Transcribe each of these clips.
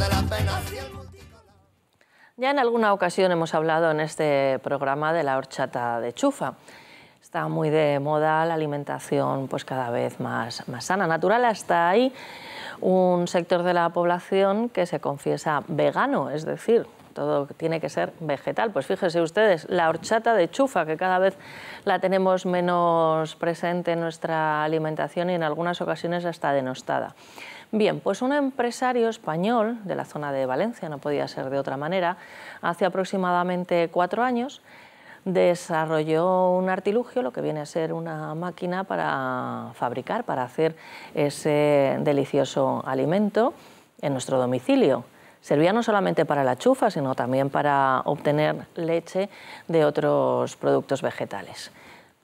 de la. Ya en alguna ocasión hemos hablado en este programa de la horchata de chufa. Está muy de moda la alimentación pues cada vez más, más sana, natural. Hasta ahí un sector de la población que se confiesa vegano, es decir, todo tiene que ser vegetal. Pues fíjense ustedes, la horchata de chufa, que cada vez la tenemos menos presente en nuestra alimentación y en algunas ocasiones hasta denostada. Bien, pues un empresario español de la zona de Valencia, no podía ser de otra manera, hace aproximadamente cuatro años desarrolló un artilugio, lo que viene a ser una máquina para fabricar, para hacer ese delicioso alimento en nuestro domicilio. Servía no solamente para la chufa, sino también para obtener leche de otros productos vegetales.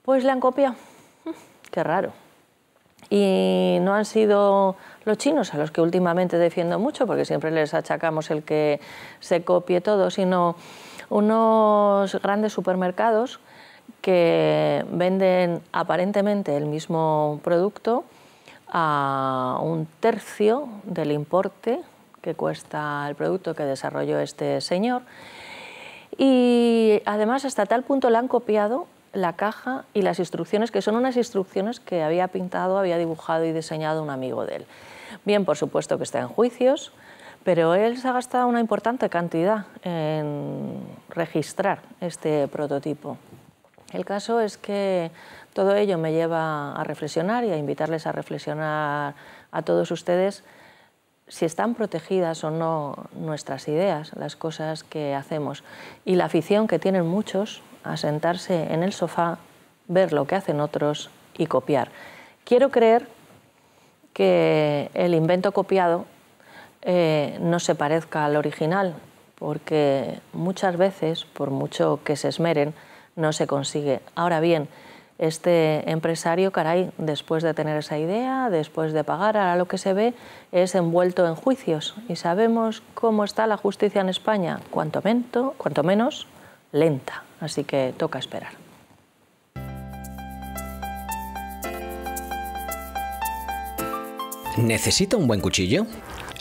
Pues le han copiado. Qué raro. Y no han sido los chinos, a los que últimamente defiendo mucho, porque siempre les achacamos el que se copie todo, sino unos grandes supermercados que venden aparentemente el mismo producto a un tercio del importe que cuesta el producto que desarrolló este señor. Y además hasta tal punto le han copiado la caja y las instrucciones, que son unas instrucciones que había pintado, había dibujado y diseñado un amigo de él. Bien, por supuesto que está en juicios, pero él se ha gastado una importante cantidad en registrar este prototipo. El caso es que todo ello me lleva a reflexionar y a invitarles a reflexionar a todos ustedes si están protegidas o no nuestras ideas, las cosas que hacemos y la afición que tienen muchos a sentarse en el sofá, ver lo que hacen otros y copiar. Quiero creer que el invento copiado eh, no se parezca al original, porque muchas veces, por mucho que se esmeren, no se consigue. Ahora bien, este empresario, caray, después de tener esa idea, después de pagar, ahora lo que se ve es envuelto en juicios. Y sabemos cómo está la justicia en España, cuanto, cuanto menos lenta. Así que toca esperar. ¿Necesita un buen cuchillo?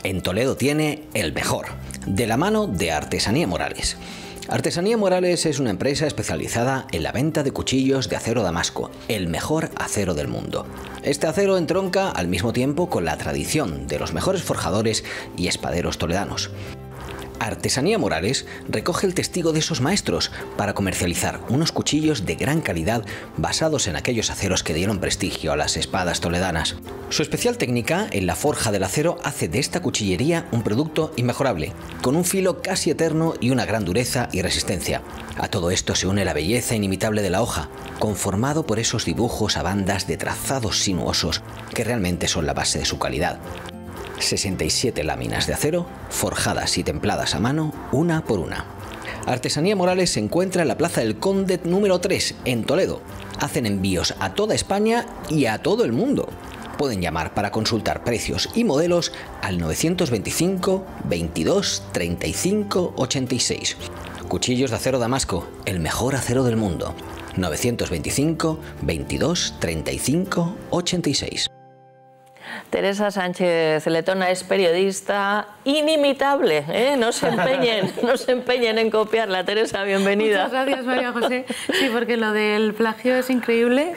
En Toledo tiene el mejor, de la mano de Artesanía Morales. Artesanía Morales es una empresa especializada en la venta de cuchillos de acero damasco, el mejor acero del mundo. Este acero entronca al mismo tiempo con la tradición de los mejores forjadores y espaderos toledanos. Artesanía Morales recoge el testigo de esos maestros para comercializar unos cuchillos de gran calidad basados en aquellos aceros que dieron prestigio a las espadas toledanas. Su especial técnica en la forja del acero hace de esta cuchillería un producto inmejorable, con un filo casi eterno y una gran dureza y resistencia. A todo esto se une la belleza inimitable de la hoja, conformado por esos dibujos a bandas de trazados sinuosos que realmente son la base de su calidad. 67 láminas de acero, forjadas y templadas a mano, una por una. Artesanía Morales se encuentra en la Plaza del Conde número 3, en Toledo. Hacen envíos a toda España y a todo el mundo. Pueden llamar para consultar precios y modelos al 925 22 35 86. Cuchillos de acero Damasco, el mejor acero del mundo. 925 22 35 86. Teresa Sánchez Letona es periodista inimitable, ¿eh? no se empeñen, no se empeñen en copiarla. Teresa, bienvenida. Muchas gracias, María José. Sí, porque lo del plagio es increíble,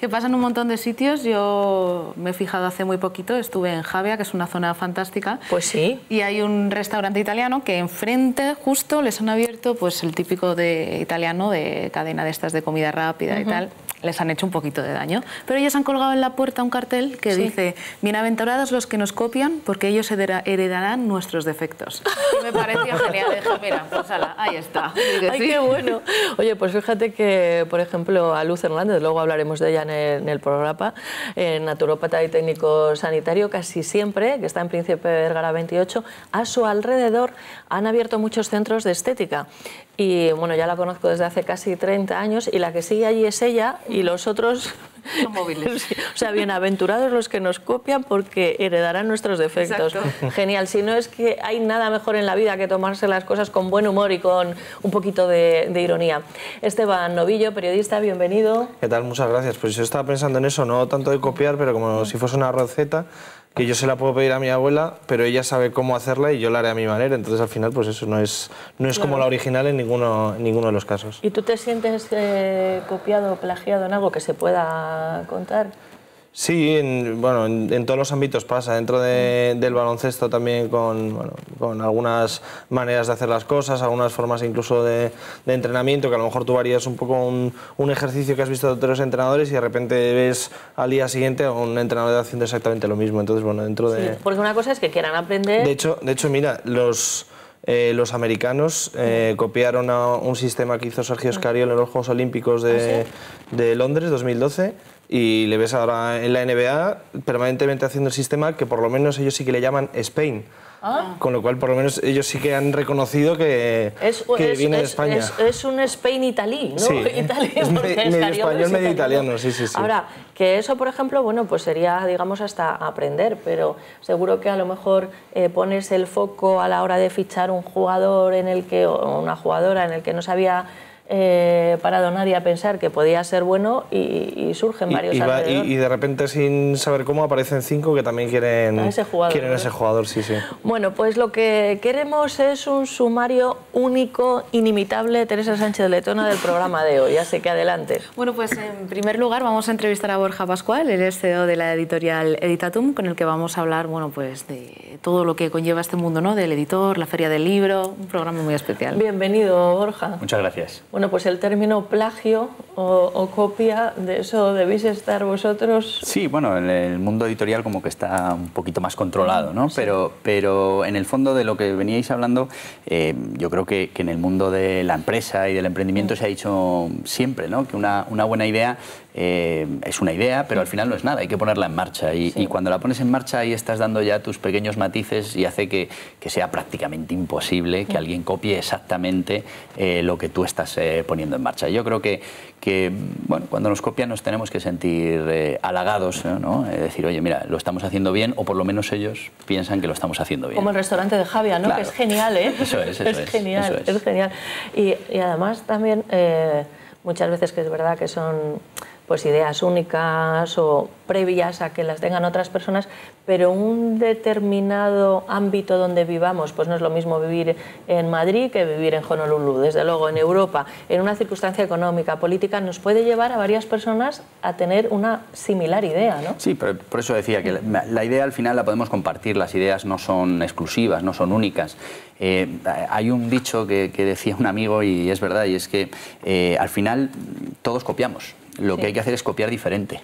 que pasa en un montón de sitios. Yo me he fijado hace muy poquito, estuve en Javia, que es una zona fantástica. Pues sí. Y hay un restaurante italiano que enfrente justo les han abierto pues el típico de italiano de cadena de estas de comida rápida y tal les han hecho un poquito de daño. Pero ellos han colgado en la puerta un cartel que dice, bienaventurados los que nos copian, porque ellos heredarán nuestros defectos. Y me parecía genial. Dije, mira, pues ala, ahí está. Ay, qué bueno. Oye, pues fíjate que, por ejemplo, a Luz Hernández, luego hablaremos de ella en el, programa, en naturópata y técnico sanitario, casi siempre, que está en Príncipe Vergara 28, a su alrededor han abierto muchos centros de estética. Y bueno, ya la conozco desde hace casi 30 años y la que sigue allí es ella y los otros Son móviles. O sea, bienaventurados los que nos copian porque heredarán nuestros defectos. Exacto. Genial. Si no es que hay nada mejor en la vida que tomarse las cosas con buen humor y con un poquito de, de ironía. Esteban Novillo, periodista, bienvenido. ¿Qué tal? Muchas gracias. Pues yo estaba pensando en eso, no tanto de copiar, pero como si fuese una receta, que yo se la puedo pedir a mi abuela, pero ella sabe cómo hacerla y yo la haré a mi manera. Entonces al final, pues eso no es, no es como la original en ninguno, en ninguno de los casos. ¿Y tú te sientes eh, copiado o plagiado en algo que se pueda contar? Sí, en, bueno, en, en todos los ámbitos pasa. Dentro de- del baloncesto también con, bueno, con algunas maneras de hacer las cosas, algunas formas incluso de, de entrenamiento, que a lo mejor tú varías un poco un, un ejercicio que has visto de otros entrenadores y de repente ves al día siguiente a un entrenador haciendo exactamente lo mismo. Entonces, bueno, dentro de... Sí, porque una cosa es que quieran aprender. De hecho, de hecho mira, los, eh, los americanos eh, copiaron a un sistema que hizo Sergio Scariolo en los Juegos Olímpicos de, de Londres 2012 y le ves ahora en la NBA permanentemente haciendo el sistema que por lo menos ellos sí que le llaman Spain. Con lo cual, por lo menos ellos sí que han reconocido que, Es, que es- viene de es- España. es- un Spain Italy, ¿no? Sí, es me- medio español, es medio italiano, sí, sí, sí. Ahora, que eso, por ejemplo, bueno, pues sería, digamos, hasta aprender, pero seguro que a lo mejor eh, pones el foco a la hora de fichar un jugador en el que, o una jugadora en el que no sabía eh, parado nadie a pensar que podía ser bueno y, y surgen Y- varios y, va- y- y de repente, sin saber cómo, aparecen cinco que también quieren, A ese jugador, quieren ¿no? ese jugador, sí, sí. Bueno, pues lo que queremos es un sumario único, inimitable, Teresa Sánchez Letona, del programa de hoy. Así que adelante. Bueno, pues en primer lugar vamos a entrevistar a Borja Pascual, es CEO de la editorial Editatum, con el que vamos a hablar, bueno, pues de todo lo que conlleva este mundo, ¿no? Del editor, la feria del libro, un programa muy especial. Bienvenido, Borja. Muchas gracias. Bueno, pues el término plagio o, o copia, de eso debéis estar vosotros. Sí, bueno, en el mundo editorial como que está un poquito más controlado, ¿no? Pero, pero en el fondo de lo que veníais hablando, eh, yo creo que, que en el mundo de la empresa y del emprendimiento se ha dicho siempre, ¿no? Que una, una buena idea eh, es una idea, pero al final no es nada, hay que ponerla en marcha. Y, y cuando la pones en marcha ahí estás dando ya tus pequeños matices y hace que, que sea prácticamente imposible que alguien copie exactamente eh, lo que tú estás eh, poniendo en marcha. Yo creo que, que bueno, cuando nos copian nos tenemos que sentir halagados, ¿no? Es decir, oye, mira, lo estamos haciendo bien, o por lo menos ellos piensan que lo estamos haciendo bien. Como el restaurante de Javia, ¿no? Claro. Que es genial, ¿eh? Eso es, eso es, genial, eso es. genial. Y, y además también muchas veces que es verdad que son pues ideas únicas o previas a que las tengan otras personas, pero un determinado ámbito donde vivamos, pues no es lo mismo vivir en Madrid que vivir en Honolulu. Desde luego, en Europa, en una circunstancia económica, política, nos puede llevar a varias personas a tener una similar idea, ¿no? Sí, pero por eso decía que la, idea al final la podemos compartir, las ideas no son exclusivas, no son únicas. Eh, hay un dicho que, que decía un amigo y es verdad, y es que eh, al final todos copiamos. Lo que hay que hacer es copiar diferente.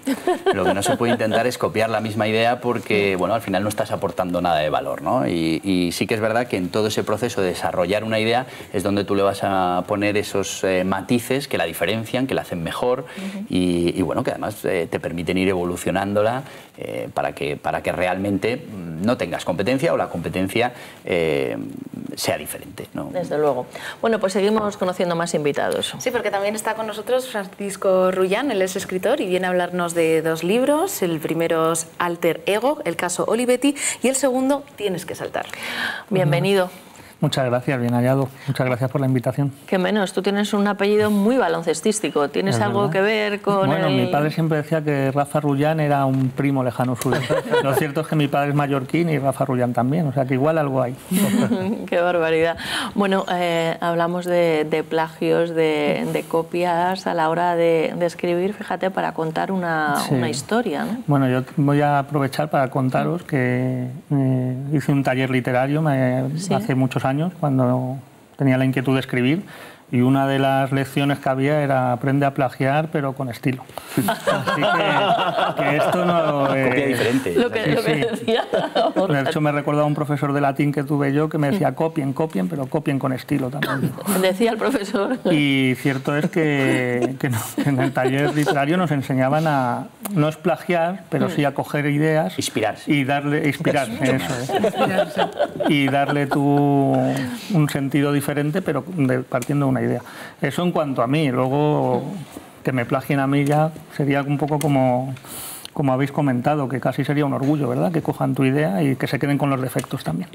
Lo que no se puede intentar es copiar la misma idea porque, bueno, al final no estás aportando nada de valor, ¿no? Y, y sí que es verdad que en todo ese proceso de desarrollar una idea es donde tú le vas a poner esos eh, matices que la diferencian, que la hacen mejor y, y, bueno, que además eh, te permiten ir evolucionándola eh, para, que, para que realmente no tengas competencia o la competencia eh, sea diferente, ¿no? Desde luego. Bueno, pues seguimos conociendo más invitados. Sí, porque también está con nosotros Francisco Rullán, él es escritor y viene a hablarnos de dos libros. El primero es Alter Ego, el caso Olivetti, y el segundo, Tienes que saltar. Bienvenido. Muchas gracias, bien hallado. Muchas gracias por la invitación. Que menos, tú tienes un apellido muy baloncestístico. ¿Tienes Es algo verdad. que ver con Bueno, el... mi padre siempre decía que Rafa Rullán era un primo lejano suyo. Lo cierto es que mi padre es mallorquín y Rafa Rullán también, o sea que igual algo hay. Qué barbaridad. Bueno, eh, hablamos de, de plagios, de, de copias a la hora de, de escribir, fíjate, para contar una, Sí. una historia. ¿no? Bueno, yo voy a aprovechar para contaros que eh, hice un taller literario me- Sí. hace muchos años, cuando tenía la inquietud de escribir, y una de las lecciones que había era aprende a plagiar, pero con estilo. Así que, que esto no... eh, Copia diferente. Lo que, Sí, lo que sí. decía. De hecho, me recuerda a un profesor de latín que tuve yo que me decía copien, copien, pero copien con estilo también. Decía el profesor. Y cierto es que, que no- que en el taller literario nos enseñaban a no es plagiar, pero sí a coger ideas Inspirarse. y darle inspirarse, eso es. y darle tú un sentido diferente, pero de- partiendo de una idea. Eso en cuanto a mí. Luego que me plagien a mí ya sería un poco como como habéis comentado, que casi sería un orgullo, ¿verdad? Que cojan tu idea y que se queden con los defectos también.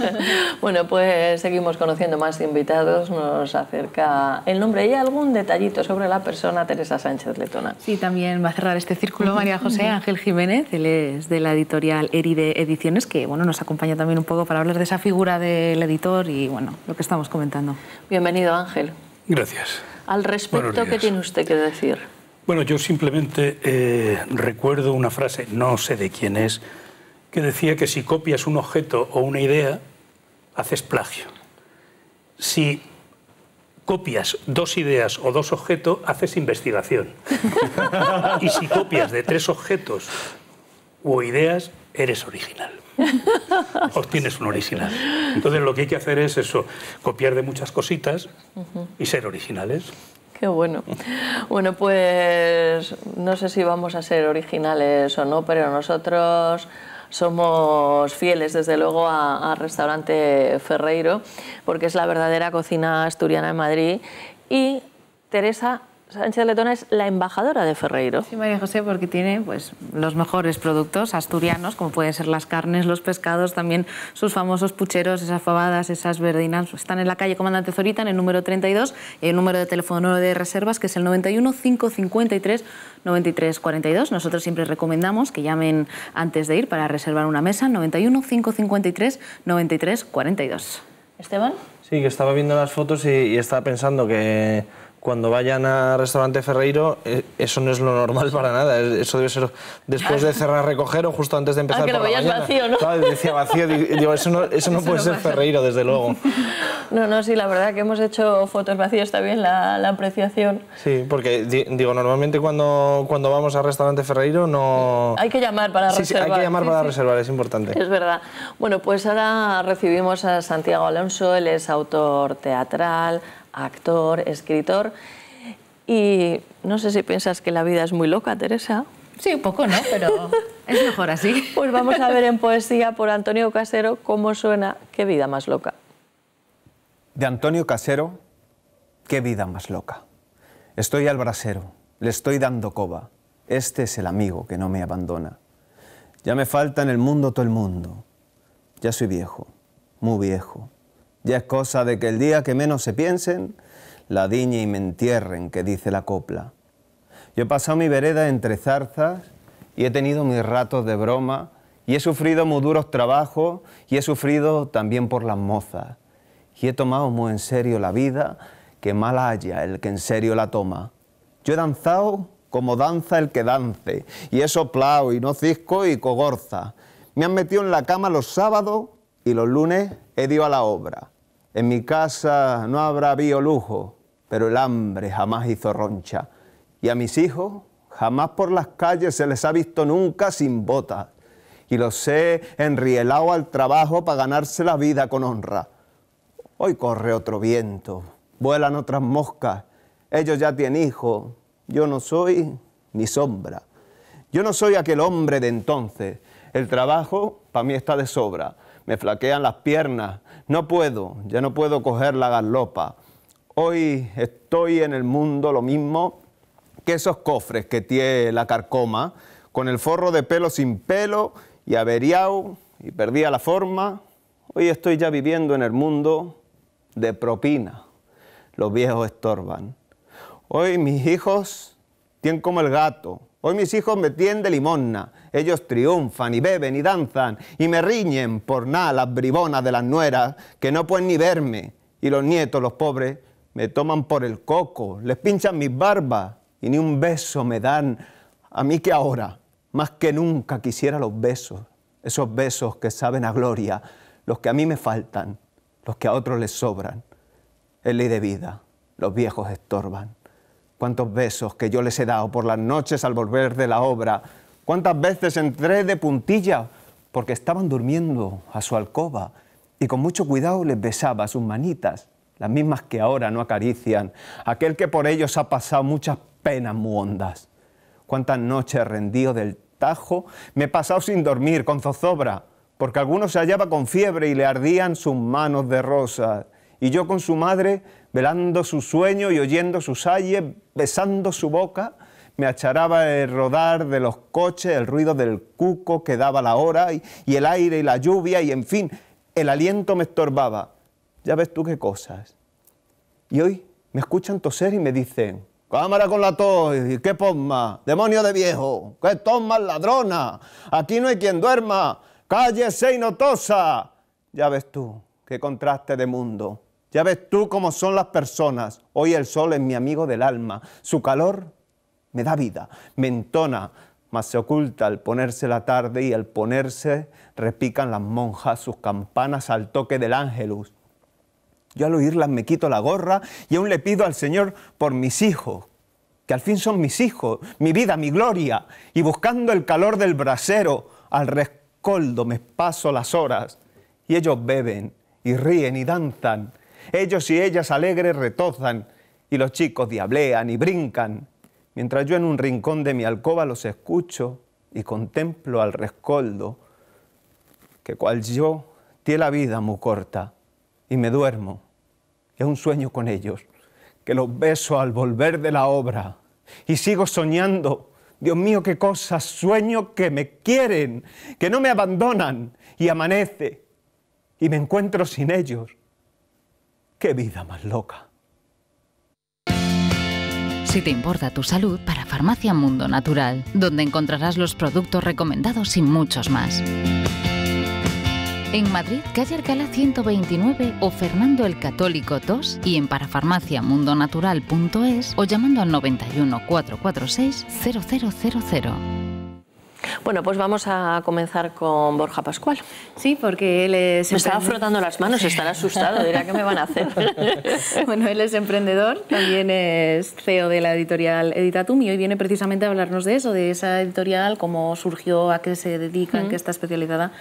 bueno, pues seguimos conociendo más invitados, nos acerca el nombre y algún detallito sobre la persona Teresa Sánchez Letona. Sí, también va a cerrar este círculo María José Ángel Jiménez, él es de la editorial Eride Ediciones, que bueno, nos acompaña también un poco para hablar de esa figura del editor y bueno, lo que estamos comentando. Bienvenido Ángel. Gracias. Al respecto, ¿qué tiene usted que decir? Bueno, yo simplemente eh, recuerdo una frase, no sé de quién es, que decía que si copias un objeto o una idea, haces plagio. Si copias dos ideas o dos objetos, haces investigación. y si copias de tres objetos o ideas, eres original. Obtienes un original. Entonces lo que hay que hacer es eso, copiar de muchas cositas y ser originales. Qué bueno. Bueno, pues no sé si vamos a ser originales o no, pero nosotros somos fieles, desde luego, a, Restaurante Ferreiro, porque es la verdadera cocina asturiana en Madrid. Y Teresa Sánchez Letona es la embajadora de Ferreiro. Sí, María José, porque tiene pues, los mejores productos asturianos, como pueden ser las carnes, los pescados, también sus famosos pucheros, esas fabadas, esas verdinas. Están en la calle Comandante Zorita, en el número 32, y el número de teléfono de reservas, que es el 91 553 93 42. Nosotros siempre recomendamos que llamen antes de ir para reservar una mesa, 91 553 93 42. Esteban. Sí, que estaba viendo las fotos y estaba pensando que cuando vayan al restaurante Ferreiro, eh, eso no es lo normal para nada. Eso debe ser después de cerrar recoger o justo antes de empezar ah, que por lo veías vacío, ¿no? Claro, decía vacío. Digo, eso no, eso no puede ser Ferreiro, desde luego. No, no, sí, la verdad que hemos hecho fotos vacías, está bien la, la apreciación. Sí, porque digo, normalmente cuando, cuando vamos al restaurante Ferreiro no... Hay que llamar para reservar. Sí, hay que llamar para reservar, es importante. Es verdad. Bueno, pues ahora recibimos a Santiago Alonso, él es autor teatral, actor, escritor. Y no sé si piensas que la vida es muy loca, Teresa. Sí, un poco, ¿no? Pero es mejor así. Pues vamos a ver en poesía por Antonio Casero cómo suena Qué vida más loca. De Antonio Casero, Qué vida más loca. Estoy al brasero, le estoy dando coba. Este es el amigo que no me abandona. Ya me falta en el mundo todo el mundo. Ya soy viejo, muy viejo. Ya es cosa de que el día que menos se piensen, la diña y me entierren, que dice la copla. Yo he pasado mi vereda entre zarzas y he tenido mis ratos de broma y he sufrido muy duros trabajos y he sufrido también por las mozas. Y he tomado muy en serio la vida, que mal haya el que en serio la toma. Yo he danzado como danza el que dance, y he soplado y no cisco y cogorza. Me han metido en la cama los sábados y los lunes he dio a la obra. En mi casa no habrá habido lujo, pero el hambre jamás hizo roncha. Y a mis hijos jamás por las calles se les ha visto nunca sin botas. Y los he enrielado al trabajo para ganarse la vida con honra. Hoy corre otro viento, vuelan otras moscas. Ellos ya tienen hijos, yo no soy ni sombra. Yo no soy aquel hombre de entonces. El trabajo para mí está de sobra me flaquean las piernas, no puedo, ya no puedo coger la galopa. Hoy estoy en el mundo lo mismo que esos cofres que tiene la carcoma, con el forro de pelo sin pelo y averiado y perdía la forma. Hoy estoy ya viviendo en el mundo de propina. Los viejos estorban. Hoy mis hijos tienen como el gato, Hoy mis hijos me tienen de limosna. Ellos triunfan y beben y danzan y me riñen por nada las bribonas de las nueras que no pueden ni verme. Y los nietos, los pobres, me toman por el coco, les pinchan mis barbas y ni un beso me dan. A mí que ahora, más que nunca, quisiera los besos, esos besos que saben a gloria, los que a mí me faltan, los que a otros les sobran. Es ley de vida, los viejos estorban cuántos besos que yo les he dado por las noches al volver de la obra, cuántas veces entré de puntilla porque estaban durmiendo a su alcoba y con mucho cuidado les besaba sus manitas, las mismas que ahora no acarician, aquel que por ellos ha pasado muchas penas muy hondas. Cuántas noches rendido del tajo me he pasado sin dormir, con zozobra, porque alguno se hallaba con fiebre y le ardían sus manos de rosa, Y yo con su madre, velando su sueño y oyendo sus ayes, besando su boca, me acharaba el rodar de los coches, el ruido del cuco que daba la hora y, el aire y la lluvia y en fin, el aliento me estorbaba. Ya ves tú qué cosas. Y hoy me escuchan toser y me dicen, cámara con la tos, qué posma, demonio de viejo, qué tos más ladrona, aquí no hay quien duerma, cállese y no tosa. Ya ves tú, qué contraste de mundo. Ya ves tú cómo son las personas. Hoy el sol es mi amigo del alma. Su calor me da vida, me entona, mas se oculta al ponerse la tarde y al ponerse repican las monjas sus campanas al toque del ángelus. Yo al oírlas me quito la gorra y aún le pido al Señor por mis hijos, que al fin son mis hijos, mi vida, mi gloria, y buscando el calor del brasero, al rescoldo me paso las horas, y ellos beben y ríen y danzan, ellos y ellas alegres retozan, y los chicos diablean y brincan, mientras yo en un rincón de mi alcoba los escucho y contemplo al rescoldo, que cual yo tiene la vida muy corta y me duermo, y un sueño con ellos, que los beso al volver de la obra, y sigo soñando, Dios mío, qué cosas, sueño que me quieren, que no me abandonan, y amanece, y me encuentro sin ellos. Qué vida más loca. Si te importa tu salud, para Farmacia Mundo Natural, donde encontrarás los productos recomendados y muchos más. En Madrid, calle Alcalá 129 o Fernando el Católico 2 y en parafarmaciamundonatural.es o llamando al 91 446 0000. Bueno, pues vamos a comenzar con Borja Pascual. Sí, porque él es... Me estaba frotando las manos, estará asustado, dirá qué me van a hacer. bueno, él es emprendedor, también es CEO de la editorial Editatum y hoy viene precisamente a hablarnos de eso, de esa editorial, cómo surgió, a qué se dedica, en qué está especializada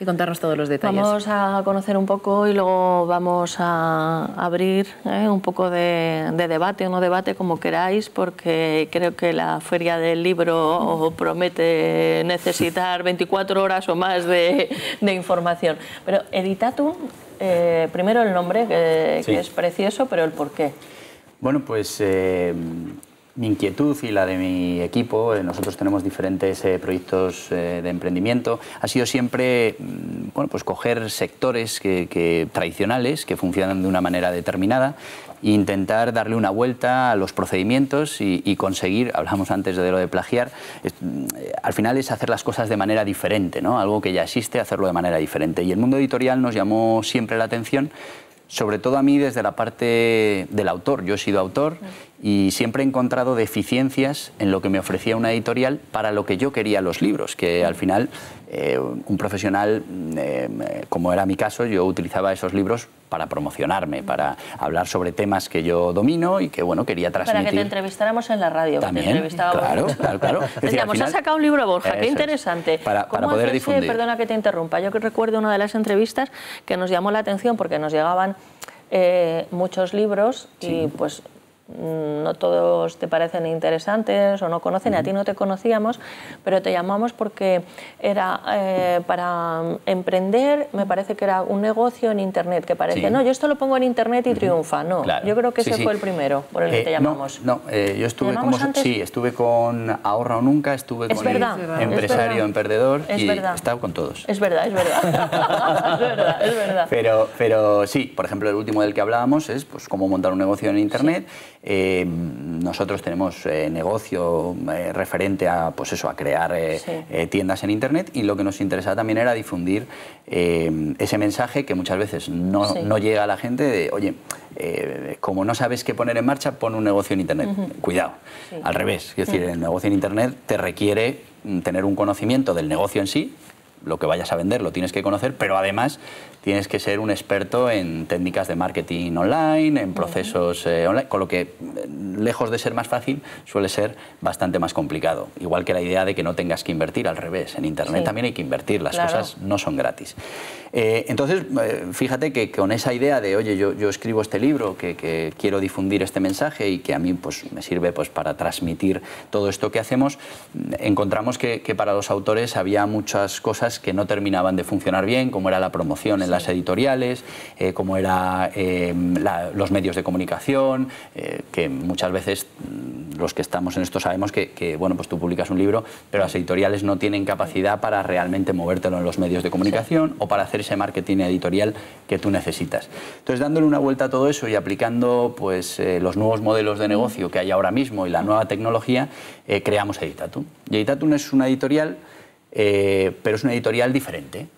y contarnos todos los detalles. Vamos a conocer un poco y luego vamos a abrir ¿eh? un poco de, de, debate o no debate, como queráis, porque creo que la Feria del Libro promete necesitar 24 horas o más de, de información. Pero Editatum, eh, primero el nombre, que, Sí. que es precioso, pero el por qué. Bueno, pues eh, mi inquietud y la de mi equipo, eh, nosotros tenemos diferentes eh, proyectos eh, de emprendimiento, ha sido siempre mm, bueno, pues coger sectores que, que- tradicionales que funcionan de una manera determinada intentar darle una vuelta a los procedimientos y, conseguir, hablamos antes de lo de plagiar, eh, al final es hacer las cosas de manera diferente, ¿no? algo que ya existe, hacerlo de manera diferente. Y el mundo editorial nos llamó siempre la atención sobre todo a mí desde la parte del autor. Yo he sido autor y siempre he encontrado deficiencias en lo que me ofrecía una editorial para lo que yo quería los libros, que al final eh, un profesional, eh, como era mi caso, yo utilizaba esos libros para promocionarme, para hablar sobre temas que yo domino y que bueno quería Para transmitir. que te entrevistáramos en la radio. te También, entrevistábamos. claro, claro, claro. Decíamos, final- ha sacado un libro Borja, Eso qué es. interesante. Para- para ¿Cómo poder hacerse- difundir. Perdona que te interrumpa, yo recuerdo una de las entrevistas que nos llamó la atención porque nos llegaban eh, muchos libros y pues mm, no todos te parecen interesantes o no conocen, a ti no te conocíamos, pero te llamamos porque era eh, para mm, emprender, me parece que era un negocio en Internet, que parece, Sí. no, yo esto lo pongo en Internet y triunfa, no, Claro. yo creo que Sí, ese sí. fue el primero por el que Eh, te llamamos. No, no, eh, yo estuve como sí, estuve con Ahorra o Nunca, estuve Es con verdad, el empresario emprendedor Es y verdad. he estado con todos. Es verdad, es verdad. es verdad, es verdad. Pero, pero sí, por ejemplo, el último del que hablábamos es pues, cómo montar un negocio en Internet. Eh, nosotros tenemos eh, negocio eh, referente a, pues eso, a crear eh, Sí. eh, tiendas en Internet y lo que nos interesaba también era difundir ese mensaje que muchas veces no, Sí. no llega a la gente de, oye, como no sabes qué poner en marcha, pon un negocio en Internet. Cuidado, Sí. al revés. Es decir, el negocio en Internet te requiere mm, tener un conocimiento del negocio en sí, lo que vayas a vender lo tienes que conocer, pero además tienes que ser un experto en técnicas de marketing online, en procesos eh, online, con lo que eh, lejos de ser más fácil, suele ser bastante más complicado. Igual que la idea de que no tengas que invertir al revés. En Internet Sí. también hay que invertir, las Claro. cosas no son gratis. Eh, entonces, eh, fíjate que con esa idea de, oye, yo, yo escribo este libro, que, que quiero difundir este mensaje y que a mí pues, me sirve pues, para transmitir todo esto que hacemos, encontramos que, que para los autores había muchas cosas que no terminaban de funcionar bien, como era la promoción en las editoriales, eh, como era eh, la- los medios de comunicación, que muchas veces mm, los que estamos en esto sabemos que, que, bueno, pues tú publicas un libro, pero las editoriales no tienen capacidad para realmente movértelo en los medios de comunicación o para hacer ese marketing editorial que tú necesitas. Entonces, dándole una vuelta a todo eso y aplicando pues, eh, los nuevos modelos de negocio que hay ahora mismo y la nueva tecnología, eh, creamos Editatum. Y Editatum es una editorial eh, pero es una editorial diferente,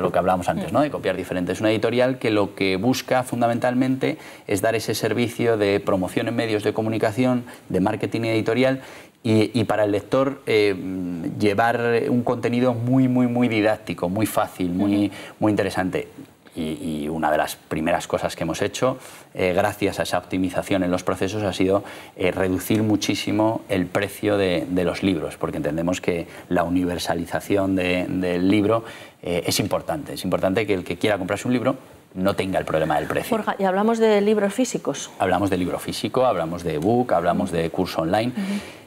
lo que hablábamos antes, ¿no? de copiar diferente. Es una editorial que lo que busca fundamentalmente es dar ese servicio de promoción en medios de comunicación, de marketing editorial y, y para el lector eh, llevar un contenido muy, muy, muy didáctico, muy fácil, muy, muy interesante. Y, y una de las primeras cosas que hemos hecho, eh, gracias a esa optimización en los procesos, ha sido eh, reducir muchísimo el precio de, de los libros, porque entendemos que la universalización de- del libro es importante. Es importante que el que quiera comprarse un libro no tenga el problema del precio. Borja, y hablamos de libros físicos. Hablamos de libro físico, hablamos de ebook, hablamos de curso online.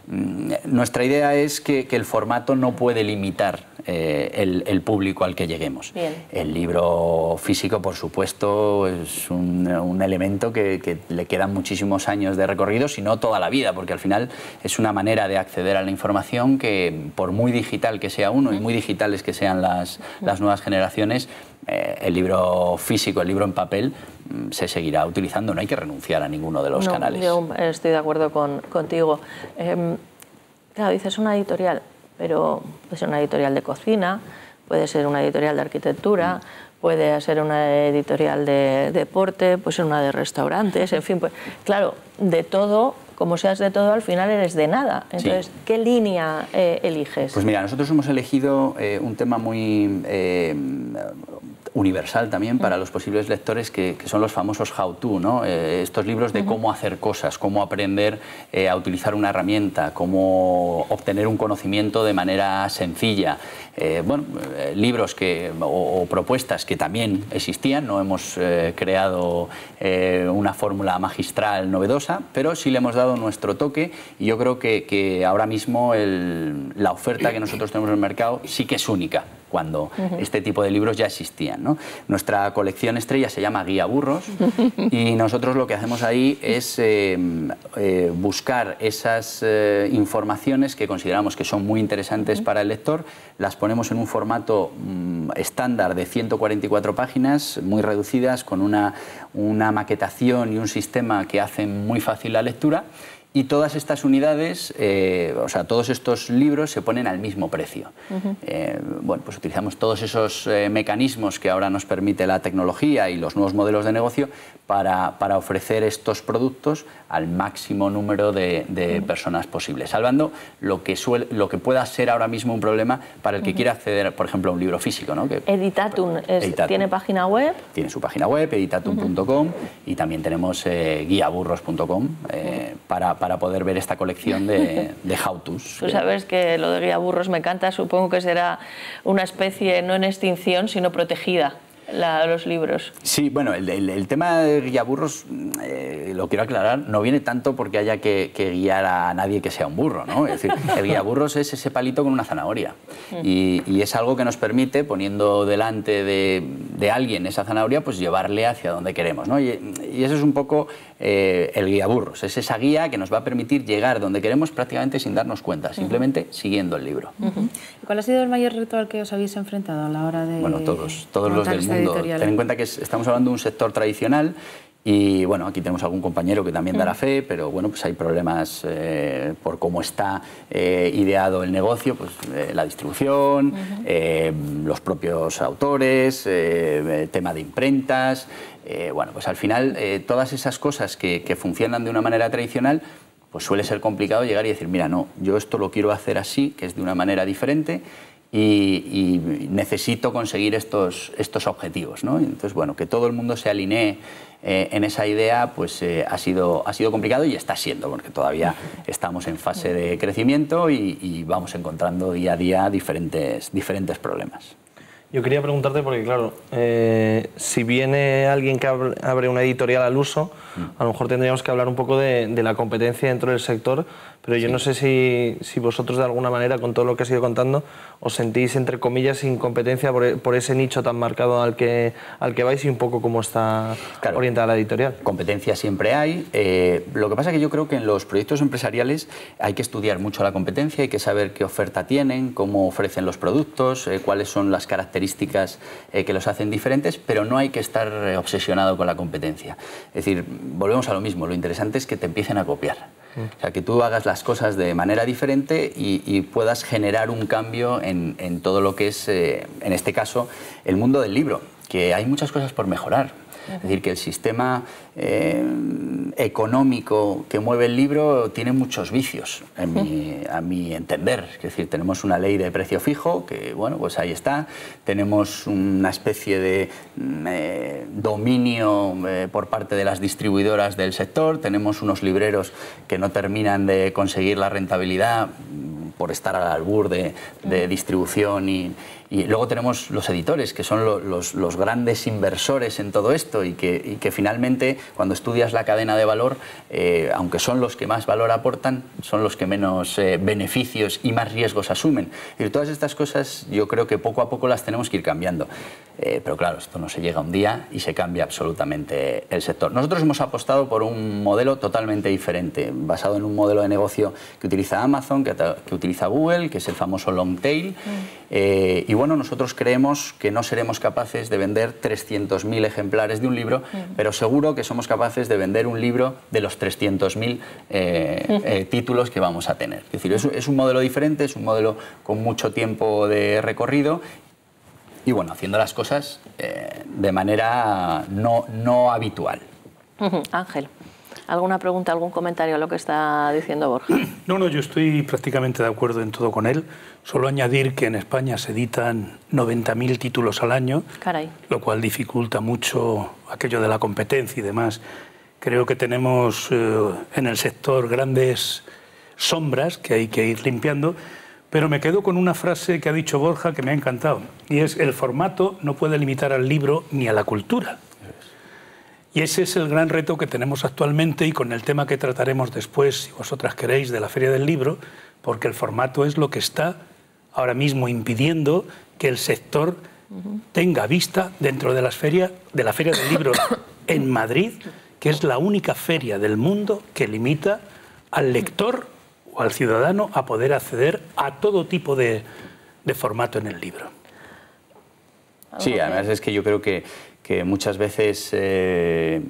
Nuestra idea es que, que el formato no puede limitar eh, el, el público al que lleguemos. Bien. El libro físico, por supuesto, es un, un elemento que, que le quedan muchísimos años de recorrido, si no toda la vida, porque al final es una manera de acceder a la información que, por muy digital que sea uno y muy digitales que sean las, las nuevas generaciones, eh, el libro físico, el libro en papel, mm, se seguirá utilizando. No hay que renunciar a ninguno de los No, canales. Yo estoy de acuerdo con, contigo. Em, claro, dices una editorial, pero puede ser una editorial de cocina, puede ser una editorial de arquitectura, puede ser una editorial de deporte, puede ser una de restaurantes, en fin, pues claro, de todo, como seas de todo, al final eres de nada. Entonces, ¿qué línea eh, eliges? Pues mira, nosotros hemos elegido eh, un tema muy eh, universal también para los posibles lectores, que, que son los famosos how-to, ¿no? Eh, estos libros de cómo hacer cosas, cómo aprender eh, a utilizar una herramienta, cómo obtener un conocimiento de manera sencilla. Eh, bueno, libros que, o, o propuestas que también existían, no hemos creado una fórmula magistral novedosa, pero sí le hemos dado nuestro toque y yo creo que, que ahora mismo el- la oferta que nosotros tenemos en el mercado sí que es única cuando este tipo de libros ya existían. ¿No? Nuestra colección estrella se llama Guía Burros y nosotros lo que hacemos ahí es eh, eh, buscar esas eh, informaciones que consideramos que son muy interesantes para el lector, las ponemos en un formato mm, estándar de 144 páginas, muy reducidas, con una, una maquetación y un sistema que hacen muy fácil la lectura. Y todas estas unidades, eh, o sea, todos estos libros se ponen al mismo precio. Eh, bueno, pues utilizamos todos esos eh, mecanismos que ahora nos permite la tecnología y los nuevos modelos de negocio para, para ofrecer estos productos al máximo número de, de personas posible, salvando lo que, suele, lo que pueda ser ahora mismo un problema para el que quiera acceder, por ejemplo, a un libro físico. ¿no? Que Editatum, es- Editatum. ¿tiene página web? tiene su página web, editatum.com, y también tenemos guiaburros.com para, para poder ver esta colección de, de. Tú sabes que lo de guía burros me encanta, supongo que será una especie no en extinción, sino protegida, la- los libros. Sí, bueno, el, el- el tema de guiaburros, eh, lo quiero aclarar, no viene tanto porque haya que, que guiar a nadie que sea un burro, ¿no? Es decir, el guiaburros es ese palito con una zanahoria. Y, y es algo que nos permite, poniendo delante de, de alguien esa zanahoria, pues llevarle hacia donde queremos, ¿no? Y, y eso es un poco eh, el guiaburros, es esa guía que nos va a permitir llegar donde queremos prácticamente sin darnos cuenta, simplemente siguiendo el libro. ¿Y ¿Cuál ha sido el mayor reto al que os habéis enfrentado a la hora de Bueno, todos, todos los del mundo. editorial? Ten en cuenta que es- estamos hablando de un sector tradicional y bueno, aquí tenemos algún compañero que también dará fe, pero bueno, pues hay problemas eh, por cómo está eh, ideado el negocio, pues eh, la distribución, los propios autores, el tema de imprentas. Eh, bueno, pues al final eh, todas esas cosas que, funcionan de una manera tradicional, pues suele ser complicado llegar y decir, mira, no, yo esto lo quiero hacer así, que es de una manera diferente y, necesito conseguir estos, estos objetivos. ¿no? Entonces, bueno, que todo el mundo se alinee eh, en esa idea pues ha, sido, ha sido complicado y está siendo, porque todavía estamos en fase de crecimiento y, y vamos encontrando día a día diferentes, diferentes problemas. Yo quería preguntarte, porque claro, eh, si viene alguien que ab- abre una editorial al uso, a lo mejor tendríamos que hablar un poco de, de la competencia dentro del sector, pero yo no sé si, si vosotros de alguna manera, con todo lo que has ido contando, os sentís, entre comillas, sin competencia por, por ese nicho tan marcado al que, al que vais y un poco cómo está orientada la editorial. Competencia siempre hay. eh, lo que pasa es que yo creo que en los proyectos empresariales hay que estudiar mucho la competencia, hay que saber qué oferta tienen, cómo ofrecen los productos, eh, cuáles son las características eh, que los hacen diferentes, pero no hay que estar obsesionado con la competencia. Es decir, volvemos a lo mismo, lo interesante es que te empiecen a copiar. O sea, que tú hagas las cosas de manera diferente y, y puedas generar un cambio en, en todo lo que es, eh, en este caso, el mundo del libro, que hay muchas cosas por mejorar. Es decir, que el sistema eh, económico que mueve el libro tiene muchos vicios, en mi- a mi entender. Es decir, tenemos una ley de precio fijo, que bueno, pues ahí está. Tenemos una especie de mm, eh, dominio eh, por parte de las distribuidoras del sector. Tenemos unos libreros que no terminan de conseguir la rentabilidad mm, por estar al albur de, de distribución y, y luego tenemos los editores, que son lo- los, los grandes inversores en todo esto y que, y que finalmente cuando estudias la cadena de valor, eh, aunque son los que más valor aportan, son los que menos eh, beneficios y más riesgos asumen. Y todas estas cosas yo creo que poco a poco las tenemos que ir cambiando. Eh, pero claro, esto no se llega un día y se cambia absolutamente el sector. Nosotros hemos apostado por un modelo totalmente diferente, basado en un modelo de negocio que utiliza Amazon, que, utiliza Google, que es el famoso long tail. Eh, y bueno, nosotros creemos que no seremos capaces de vender 300.000 ejemplares de un libro, pero seguro que somos capaces de vender un libro de los 300.000 eh, eh, títulos que vamos a tener. Es decir, es, es un modelo diferente, es un modelo con mucho tiempo de recorrido y bueno, haciendo las cosas eh, de manera no, no habitual. Ángel, ¿alguna pregunta, algún comentario a lo que está diciendo Borja? No, no, yo estoy prácticamente de acuerdo en todo con él. Solo añadir que en España se editan 90.000 títulos al año, Caray. lo cual dificulta mucho aquello de la competencia y demás. Creo que tenemos eh, en el sector grandes sombras que hay que ir limpiando, pero me quedo con una frase que ha dicho Borja que me ha encantado, y es el formato no puede limitar al libro ni a la cultura. Y ese es el gran reto que tenemos actualmente y con el tema que trataremos después, si vosotras queréis, de la Feria del Libro, porque el formato es lo que está ahora mismo impidiendo que el sector tenga vista dentro de, las feria, de la Feria del Libro en Madrid, que es la única feria del mundo que limita al lector o al ciudadano a poder acceder a todo tipo de, de formato en el libro. Sí, además es que yo creo que, que muchas veces eh,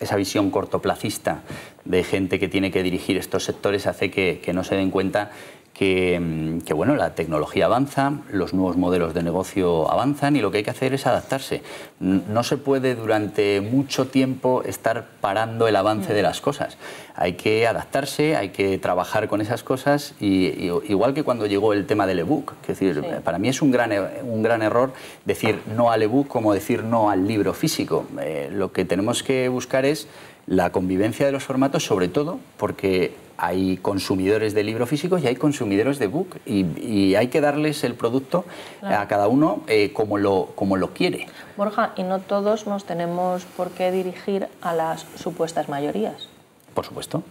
esa visión cortoplacista de gente que tiene que dirigir estos sectores hace que, que no se den cuenta que, mm, que, bueno, la tecnología avanza, los nuevos modelos de negocio avanzan y lo que hay que hacer es adaptarse. No se puede durante mucho tiempo estar parando el avance de las cosas. Hay que adaptarse, hay que trabajar con esas cosas y, y- igual que cuando llegó el tema del ebook, es decir, para mí es un gran, e- un gran error decir no al ebook como decir no al libro físico. Eh, lo que tenemos que buscar es la convivencia de los formatos, sobre todo porque hay consumidores de libro físico y hay consumidores de book y, y hay que darles el producto Claro. a cada uno eh, como, lo, como lo quiere. Borja, y no todos nos tenemos por qué dirigir a las supuestas mayorías. Por supuesto.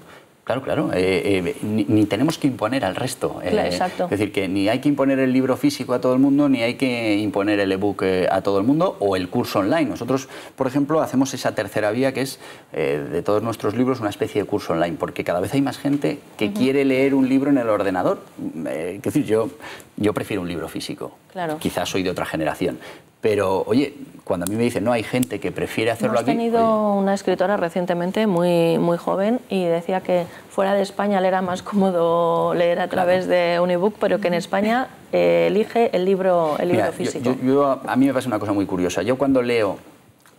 Claro, claro. eh, eh, ni, ni tenemos que imponer al resto. eh, Claro, exacto. Es decir, que ni hay que imponer el libro físico a todo el mundo, ni hay que imponer el ebook a todo el mundo o el curso online. Nosotros, por ejemplo, hacemos esa tercera vía que es de todos nuestros libros una especie de curso online, porque cada vez hay más gente que quiere leer un libro en el ordenador. Es decir, yo, yo prefiero un libro físico. Claro. Quizás soy de otra generación. Pero, oye, cuando a mí me dicen, no, hay gente que prefiere hacerlo Hemos aquí. tenido una escritora recientemente muy, muy joven y decía que fuera de España le era más cómodo leer a través de un ebook, pero que en España eh, elige el libro, el libro Mira, yo- físico. yo- yo- a mí me pasa una cosa muy curiosa. Yo cuando leo